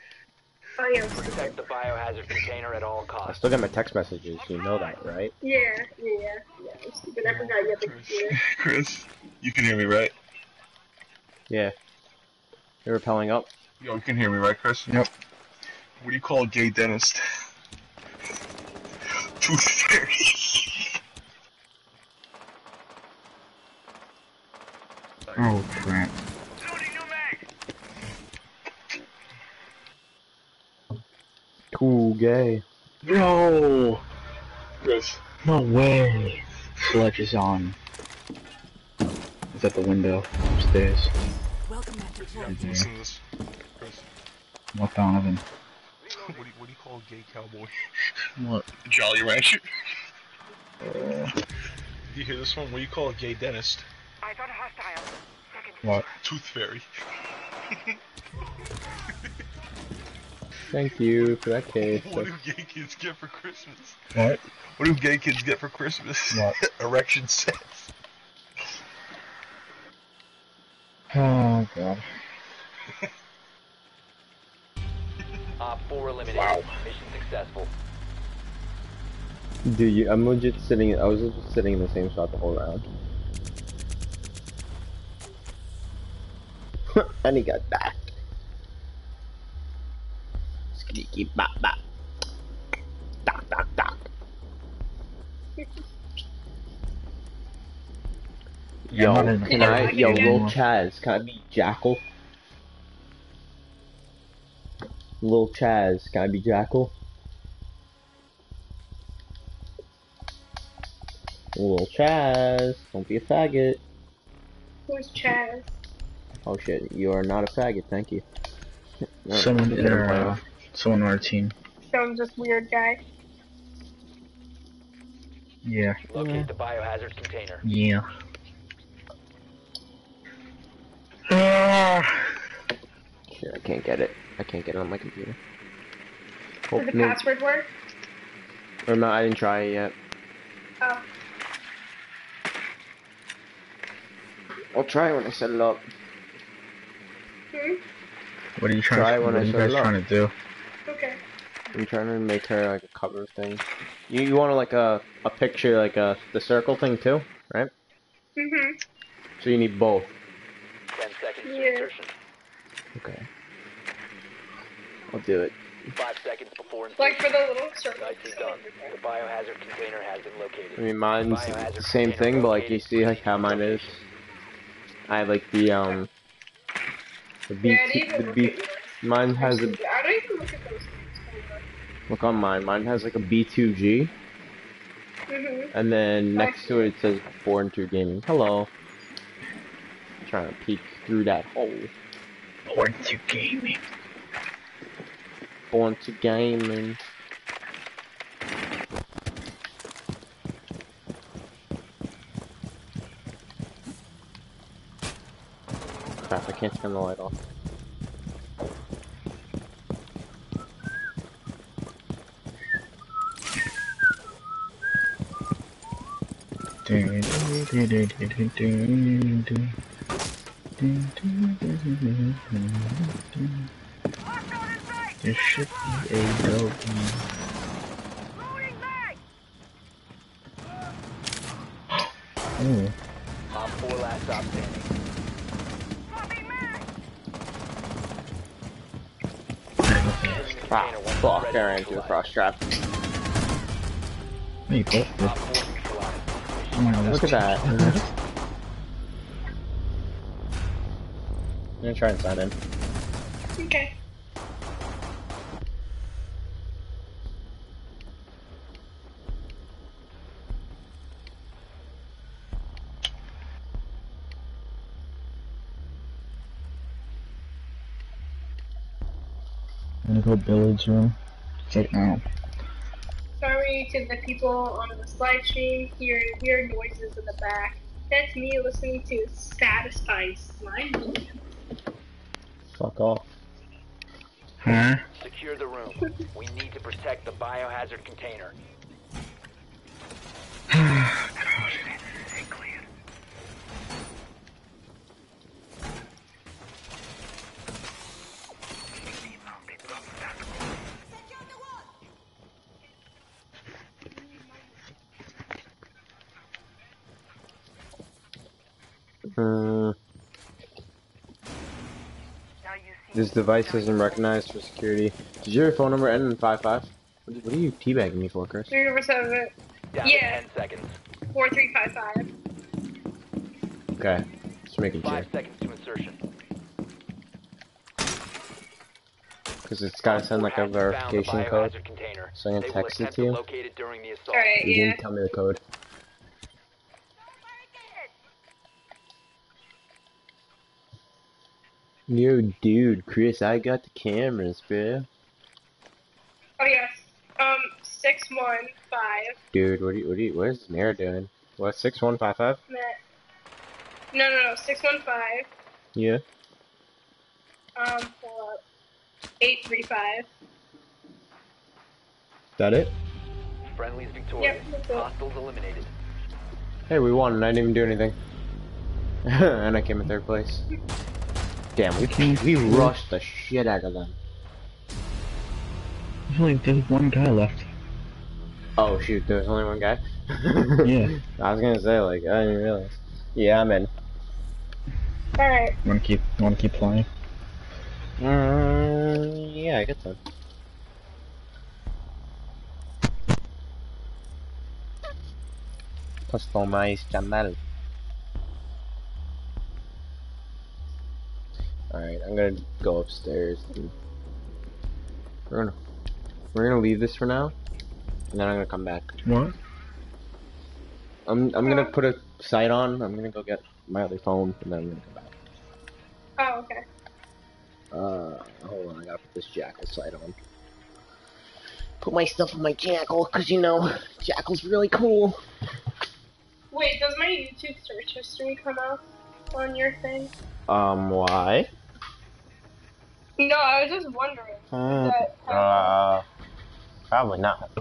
I'm. Protect the biohazard container at all I still get my text messages. You know that, right? Yeah, yeah, yeah, I'm stupid. I forgot you have the oh, computer. Chris, you can hear me, right? Yeah. You're rappelling up. Yo, you can hear me, right, Chris? Yep. What do you call a gay dentist? Tooth fairy. Oh crap. Cool gay. Yo! Chris, No way! Sledge is on. Is at the window upstairs. Welcome back deployed. Yeah. listen to this. Chris, What Donovan? what do you, what do you call a gay cowboy? What? Jolly Rancher. Uh, You hear this one? What do you call a gay dentist? I thought a hostile. What? Tooth fairy. Thank you for that case. What do gay kids get for Christmas? What? What do gay kids get for Christmas? What? Erection sets. Oh god. Op four eliminated. Wow. Mission successful. Dude, you, I'm legit sitting. I was just sitting in the same spot the whole round. and he got back. Squeaky bop bop. Doc doc doc. Yeah, I'm not Yo, in can I? Yo, again. Lil Chaz, can I be Jackal? Little Chaz, can I be Jackal? Little Chaz, don't be a faggot. Who's Chaz? Oh shit, you are not a faggot, thank you. Alright, Someone get in him our, playing. someone on our team. Sounds just weird guy. Yeah. Locate the biohazard container. Yeah. Ah. Shit, I can't get it. I can't get it on my computer. Does Hope the no, password work? or not, I didn't try it yet. Oh. I'll try it when I set it up. Hmm? What are you trying Try to when What are you guys trying to do? Okay. I'm trying to make her like a cover thing. You you want to like a a picture like a the circle thing too, right? Mm-hmm. So you need both. Ten seconds to Yeah. insertion. Okay. I'll do it. Five seconds before Like for the little circle. Nicely done. The biohazard container has been located. I mean mine's the same thing, but like you see like how mine is. I have like the um the B Yeah, I need to the look B at yours. mine has a I don't even look at those things. Look on mine. Mine has like a B2G, Mm-hmm. and then next to it it says Born and two gaming. Hello. trying to peek through that hole. Born to gaming. Born to gaming. Crap, I can't turn the light off. There should be a dog. Oh, Op 4 last stop standing. Ah, fuck, I ran into a cross trap. hey, both. Op 4 neutralized. Oh my God, Look at that. I'm gonna try and sign in. Okay. I'm gonna go Billard's room. Right now. Sorry to the people on this live stream hearing weird noises in the back. That's me listening to Satisfying Slime. Fuck off. Huh? Secure the room. We need to protect the biohazard container. This device isn't recognized for security. Did your phone number end in five five? What what are you teabagging me for, Chris? Three over seven, Down Yeah. to 10 seconds. four, three, five, five. Okay, just making sure. 5 seconds to insertion. Because it's gotta send like a Op 4 has found the verification code. So I'm gonna text it to you. locate it during the assault. Alright, You didn't tell me the code. Yo, dude, Chris, I got the cameras, bro. Oh yes. Um, six one five. Dude, what are you, what are you, what is Nara doing? What, 6155? No, no, no. Six one five. Yeah. Um, hold up. Eight three five. That it? Friendly's victorious. Yep. Hostiles eliminated. Hey, we won and I didn't even do anything. and I came in third place. Damn, we, we rushed the shit out of them. There's only there's one guy left. Oh shoot, there's only one guy? Yeah. I was gonna say, like, I didn't realize. Yeah, I'm in. All right. Wanna keep wanna keep flying? Mm, yeah, I get that. Customize channel. Alright, I'm gonna go upstairs. We're gonna we're gonna leave this for now, and then I'm gonna come back. What? I'm I'm gonna put a sight on. I'm gonna go get my other phone, and then I'm gonna come back. Oh, okay. Uh, hold on, I gotta put this jackal sight on. Put my stuff on my jackal, cause you know, jackal's really cool. Wait, does my YouTube search history come up on your thing? Um, why? No, I was just wondering. Hmm, That, Uh, probably not.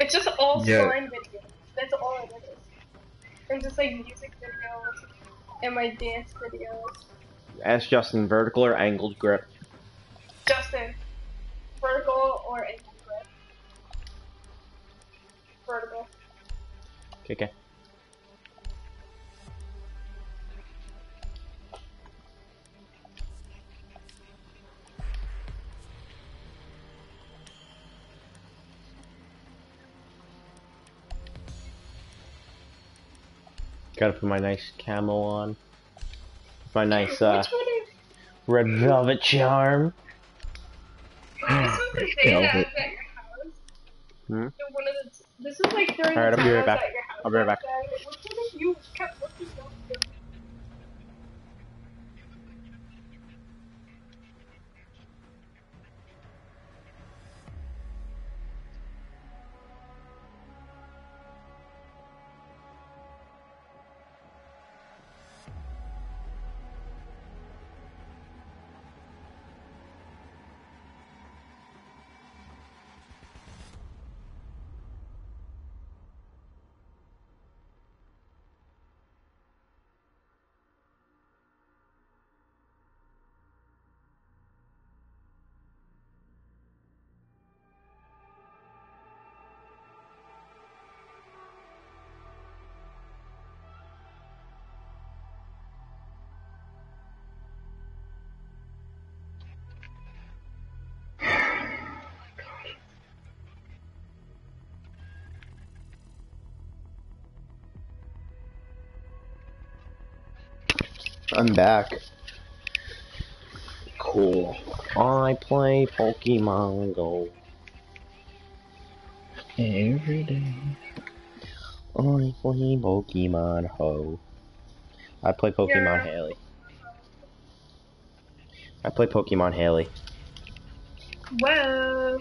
It's just all Yeah. slime videos. That's all it is. And just like music videos and my dance videos. Ask Justin, vertical or angled grip? Justin, vertical or angled grip? Vertical. Okay, okay. Gotta put my nice camo on. My nice uh, Which one is? red velvet charm. Wait, this was the thing that was at your house. Hmm? One of the. This is like during Alright, the I'll be time right I back. was at your house. I'll be right back. I'm back. Cool. I play Pokemon Go. Every day. I play Pokemon Ho. I play Pokemon Yeah. Haley. I play Pokemon Haley. Whoa.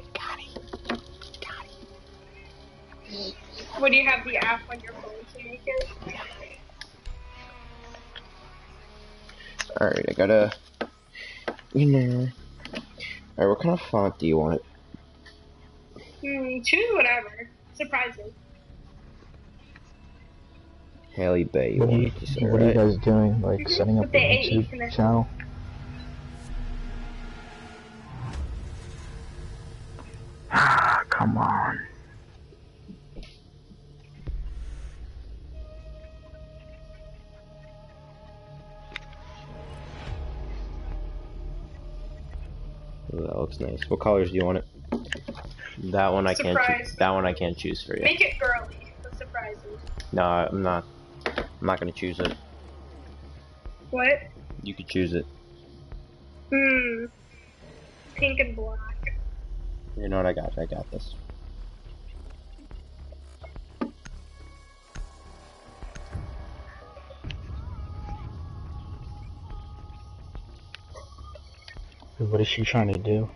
What do you have the app on your phone to make it? Alright, I gotta. You know. Alright, what kind of font do you want? Hmm, choose whatever. Surprising. Haley Bay. You What are you, want, you said, what are you guys doing? Like setting up With a the YouTube connection. channel? Ah, come on. That looks nice. What colors do you want it? That one I can't. That one I can't choose for you. Make it girly. That's surprising. No, I'm not. I'm not gonna choose it. What? You could choose it. Hmm. Pink and black. You know what? I got. I got this. What is she trying to do?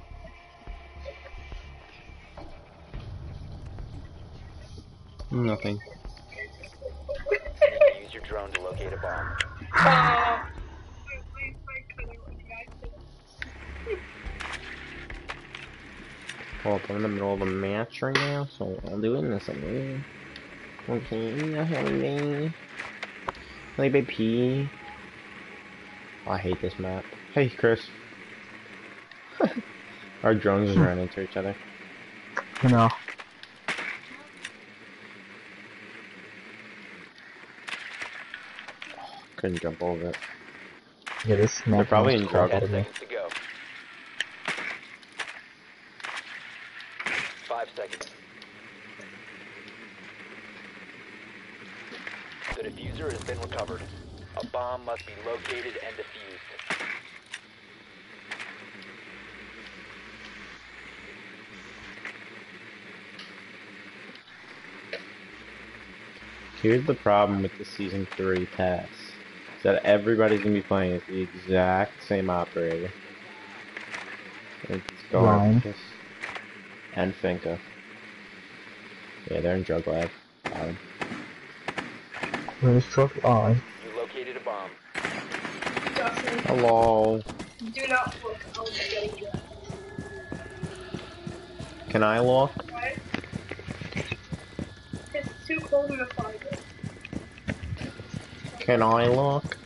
Nothing. Use your drone to locate a bomb. Uh, Well, I'm in the middle of a match right now, so I'm doing this. I'm Okay, yeah, Haley. Haley baby. I hate this map. Hey, Chris. Our drones just ran into each other. You know. Couldn't jump over it. Yeah, this They're probably in almost caught trouble. Seconds to go. Five seconds. The defuser has been recovered. A bomb must be located and defused. Here's the problem with the season three pass. Is that everybody's gonna be playing with the exact same operator. It's Lion. And Finka. Yeah, they're in drug lab. Got 'em. Where's truck oh, on? You located a bomb. Justin, Hello. do not look. I'll be you. Can I look? What? It's too cold in the closet. Can I look?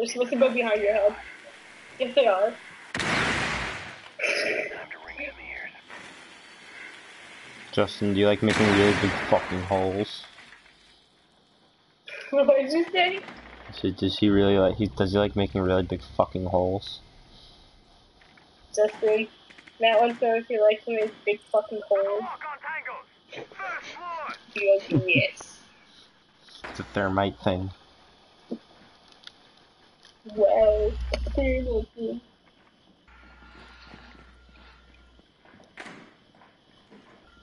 They're supposed to go behind your head. Yes, they are. Time to ring some ears. Justin, do you like making really big fucking holes? what did you say? So does he really like? He does he like making really big fucking holes? Justin, Matt wants to know if he likes to make big fucking holes. Walk on tangos. First floor. He goes, yes. It's a thermite thing. Well, seriously.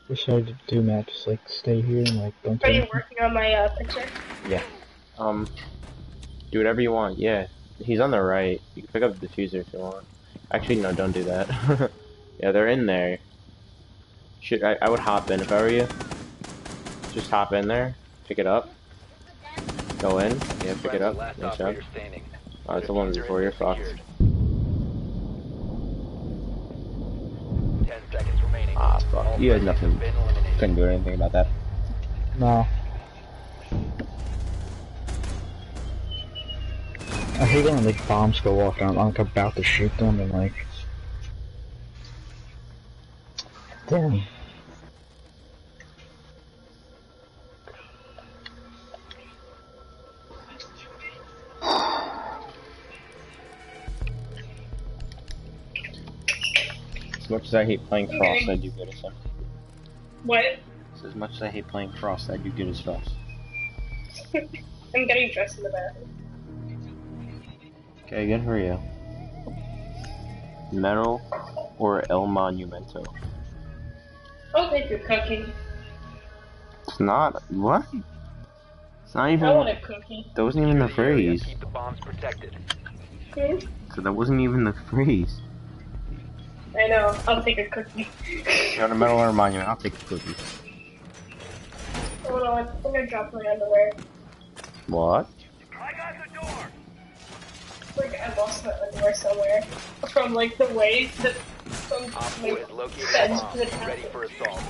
What should I do, Matt? Just like stay here and like don't Are do you anything? working on my uh, picture? Yeah. Um, do whatever you want. Yeah, he's on the right. You can pick up the defuser if you want. Actually, no, don't do that. yeah, they're in there. Should I, I would hop in if I were you. Just hop in there, pick it up, go in, yeah, pick it up. Nice job. Operator standing. It's the one before you're fucked. Secured. Ten seconds remaining. Ah, fuck. You had nothing. have been. Couldn't do anything about that. No. I hate when like bombs go off and I'm like about to shoot them and like. Damn. As much as I hate playing Frost, Okay. I do good as him. What? So as much as I hate playing Frost, I do good as Frost. I'm getting dressed in the bathroom. Okay, good for you. Metal or El Monumento? I'll take your cookie. It's not. What? It's not even. I want a cookie. That wasn't even the phrase. Keep the bombs protected. Hmm? So that wasn't even the phrase. I know. I'll take a cookie. You want a metal or a monument? I'll take a cookie. Hold on. I'm gonna drop my underwear. What? I got the door. Like I lost my underwear somewhere from like the way that from Op 4 like has located the fence to the bomb. Ready town. for assault.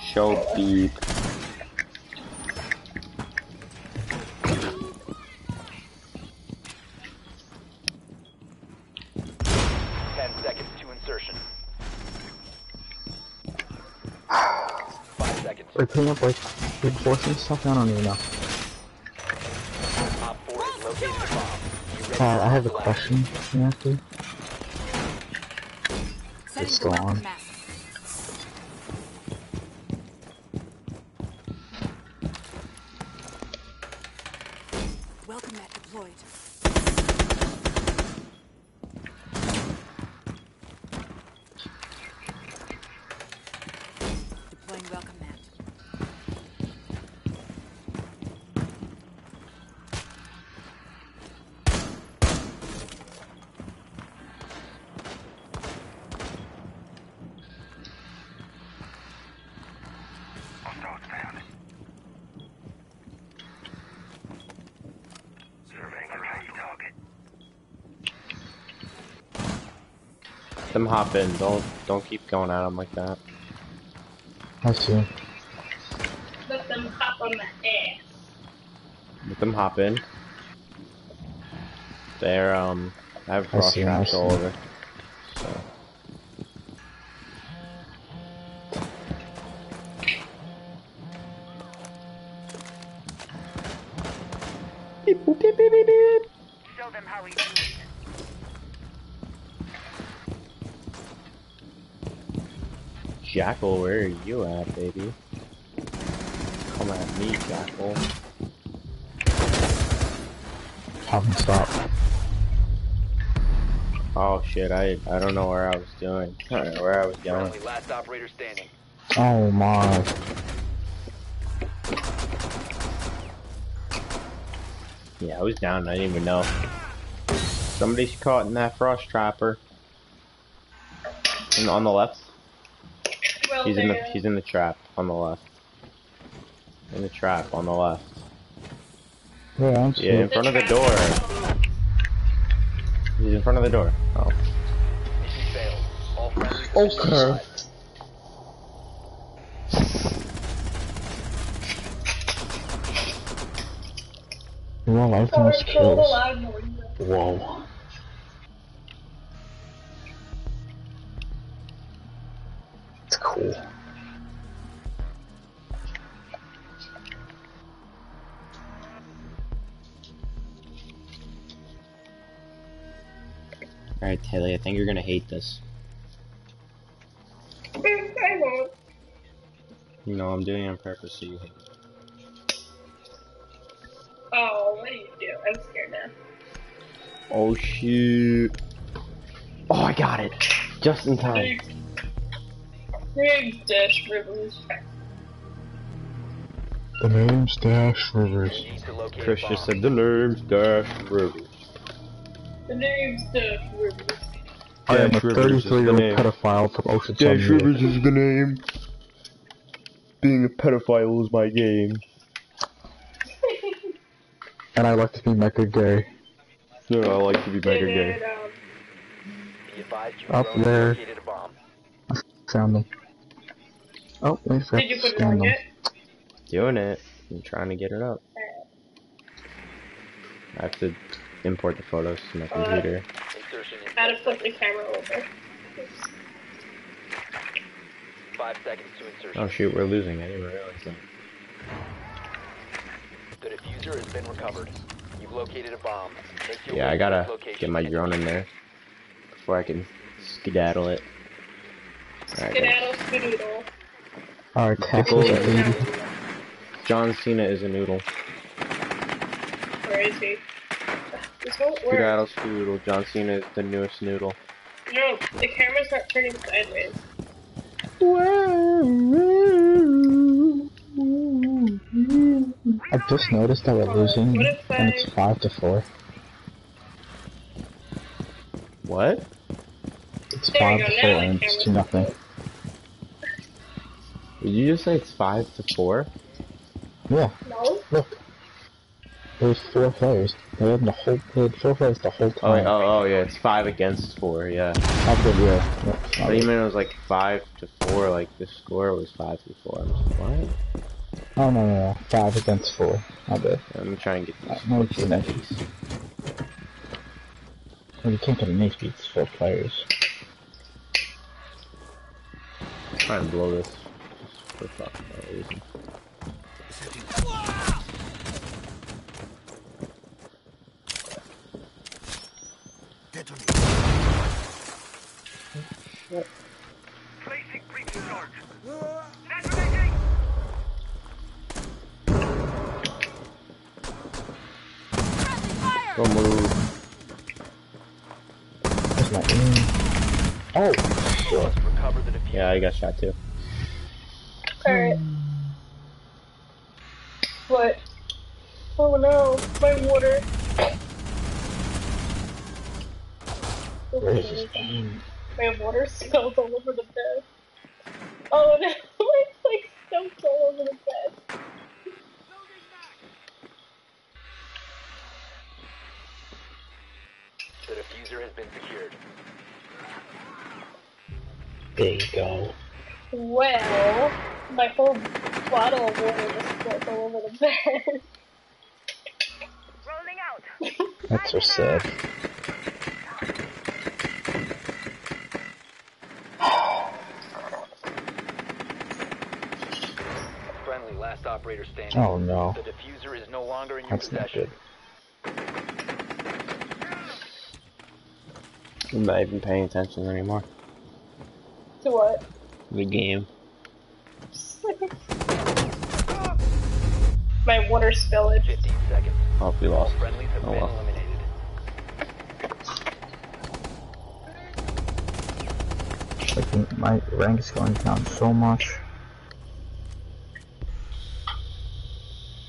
Show beep. Ten seconds to insertion. Five seconds. We're putting up like reinforcement stuff. I don't even know. Op 4 has located the bomb. Be ready Uh, I have a question. Setting It's the welcome hop in. Don't don't keep going at them like that. I see. Let them hop on my ass. Let them hop in. They're um. I have I frost see, I traps all over. So. Beep, boop, beep, beep, beep, beep. Show them how we do it. Jackal, where are you at, baby? Come at me, Jackal. Haven't stopped. Oh shit, I I don't know where I was doing. where I was going. Friendly last operator standing. Oh my. Yeah, I was down. I didn't even know. Somebody's caught in that frost trapper. And on the left. Well, He's in the there. he's in the trap on the left. In the trap on the left. Yeah, I'm Yeah, in seeing. front of the door. He's in front of the door. Oh. Mission failed. All friendlies have been Okay. neutralized. Real life Oh, and it's so skills. Whoa. Alright, I think you're gonna hate this. I won't. You know, I'm doing it on purpose so you hate it. Oh, what do you do? I'm scared now. Oh shoot. Oh, I got it. Just in time. Big, big dish rivers. The name's Dash Rivers. Need to locate a Chris just said the name's Dash Rivers. The name's Dish Rivers. I am a Dash Rivers is 33 year the old pedophile from Ocean Dash Sun. Rivers is the name. Being a pedophile is my game. And I like to be mega gay. No, I like to be mega gay. Did, um, Be advised your Up there. located. Found them. Oh, wait for Did you put it scan on them. yet? Doing it. I'm trying to get it up. I have to import the photos to my computer. Insertion in How to flip the camera over. five seconds to insertion. Oh shoot, we're losing. I didn't realize that. The defuser has been recovered. You've located a bomb. Yeah, I gotta get my drone in there before I can skedaddle it. Alright, guys. Skedaddle, skedoodle. Alright, tackle Pickle. the lady. John Cena is a noodle. Where is he? This won't work. Skedaddle, skedoodle. John Cena is the newest noodle. No, the camera's not turning sideways. I just noticed that we're losing, What if and I- it's 5 to 4. What? It's There 5 to go, 4, now and it's 2 nothing. Did you just say it's five to four? Yeah, No? look. There's 4 players. They had the whole, they had 4 players the whole Oh, time. oh, oh, oh yeah, it's five against four. Yeah. Okay, yeah. yeah. I meant it was like five to four. Like the score was five to four. I'm just what? Oh, no, no, no. 5 against 4. My bad. let me try and get these. No, it's an. Well, you can't get an ace beats 4 players. Try and blow this. Just for fucking no reason. Got shot too. Alright. What? Oh no, my water. Where's his aim? My water spilled all over the bed. Oh no, it's like soaked all over the bed. The defuser has been secured. There you go. Well, my whole bottle of water just spilled all over the bed. That's so sad. Friendly, last operator standing. Oh no. The defuser is no longer in your That's not possession. good. I'm not even paying attention anymore. to what? The game. my water spillage. 15 seconds. Oh, we lost. Friendlies have Oh been well. eliminated. Like, my rank is going down so much.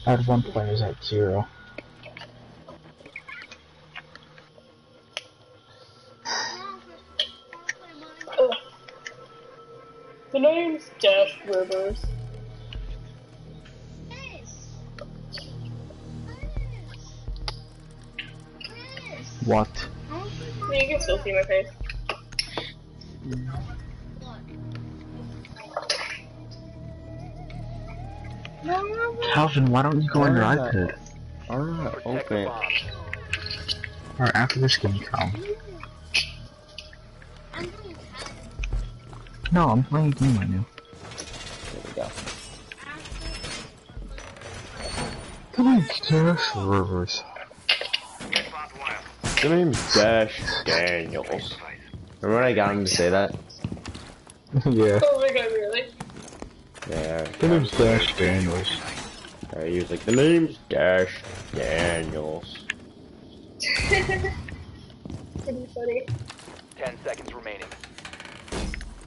Had one player's at zero. Why don't you go on your Alright. iPad? Alright, Protect open the it. bomb. Or after this game come. No, I'm playing a game right now. There we go. Come on, Dash Rivers. The name's Dash Daniels. Remember when I got him to say that? yeah. Oh my god, really? Yeah. The name's Dash Daniels. Uh, he was like, the name's Dash Daniels. Pretty funny. 10 seconds remaining.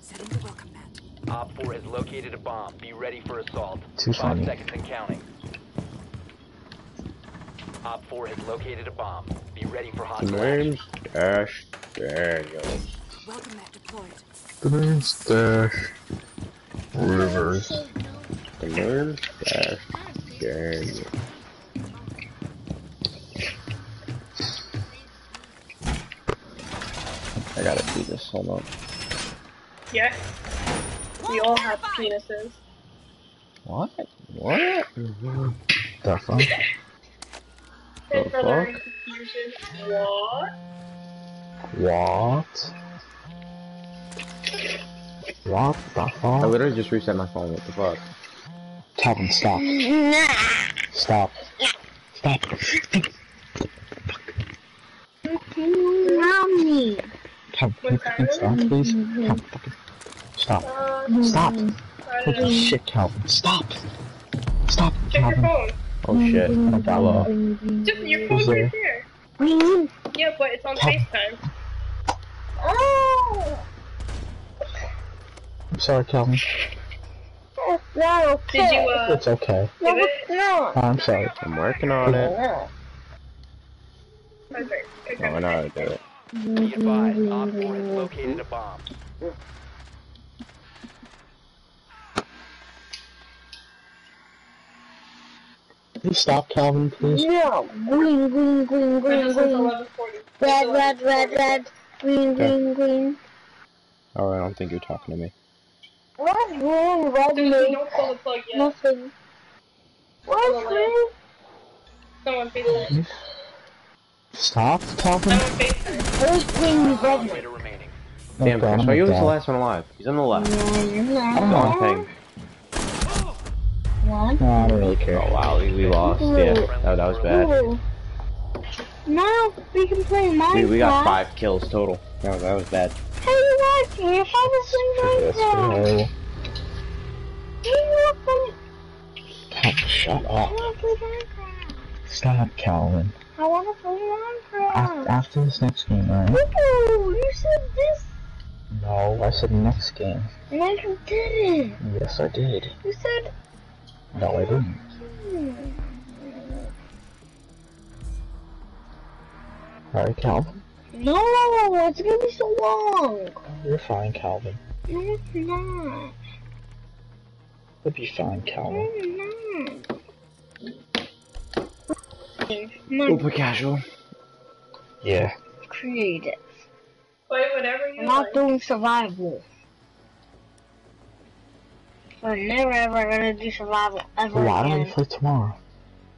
Setting the welcome mat. Op 4 has located a bomb. Be ready for assault. Too 5 funny. seconds and counting. Op 4 has located a bomb. Be ready for The hostile name's Dash Daniels. Welcome mat deployed. The moon stash. Rivers. The moon stash. Game. I gotta see this. Hold on. Yes. We all have penises. What? What? The fuck? And The further fuck? confusion. What? What? What the fuck? I literally just reset my phone. What the fuck? Calvin, stop. Stop. Stop. Mommy. Calvin, can you fucking stop, please? Calvin, fucking stop. Stop. Holy shit, Calvin, stop. Stop, Check your Calvin. phone. Oh shit. Hello. Just your Who's phone's right there. Yeah, but it's on Cal- FaceTime. Oh. I'm sorry, Calvin. That's not okay. Did you uh It's okay. No, it's it? not. I'm sorry. I'm working on it. Okay. Oh, I know how to do it. Be advised, Op 4 has located a bomb. Can you stop, Calvin, please? No. Green, green, green, green, green. Red, red, red, red. Green, green, green. Oh, I don't think you're talking to me. What's green, red, Dude, green? don't pull the plug yet. Nothing. What's green? Someone FaceTime. Stop, Calvin? Someone FaceTime. Where's green, red, green? Operator remaining. Damn, Okay, Chris, I'm you was the last one alive? He's on the left. No, you're not. He's on ping. One. No, I don't really care. Oh wow, we, we lost. Yeah, that, oh, that was bad. Ooh. Now we can play Minecraft. Dude, we got five kills total. No, that was bad. Hey, you? If I was playing Minecraft. Hey, you want Calvin, shut up. Stop, Calvin. I want to play Minecraft. after this next game, right? Ooh, you said this. No, I said next game. And I didn't. Yes, I did. You said. No, I didn't. Alright, Calvin. No, it's gonna be so long. You're fine, Calvin. No, it's not. You'll be fine, No, Calvin. it's not. Come on, Super casual. Yeah. creative. Play whatever you I'm not like. doing survival. I'm never ever gonna do survival ever Why don't we again. play tomorrow?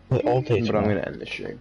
Play all day But I'm gonna end the stream.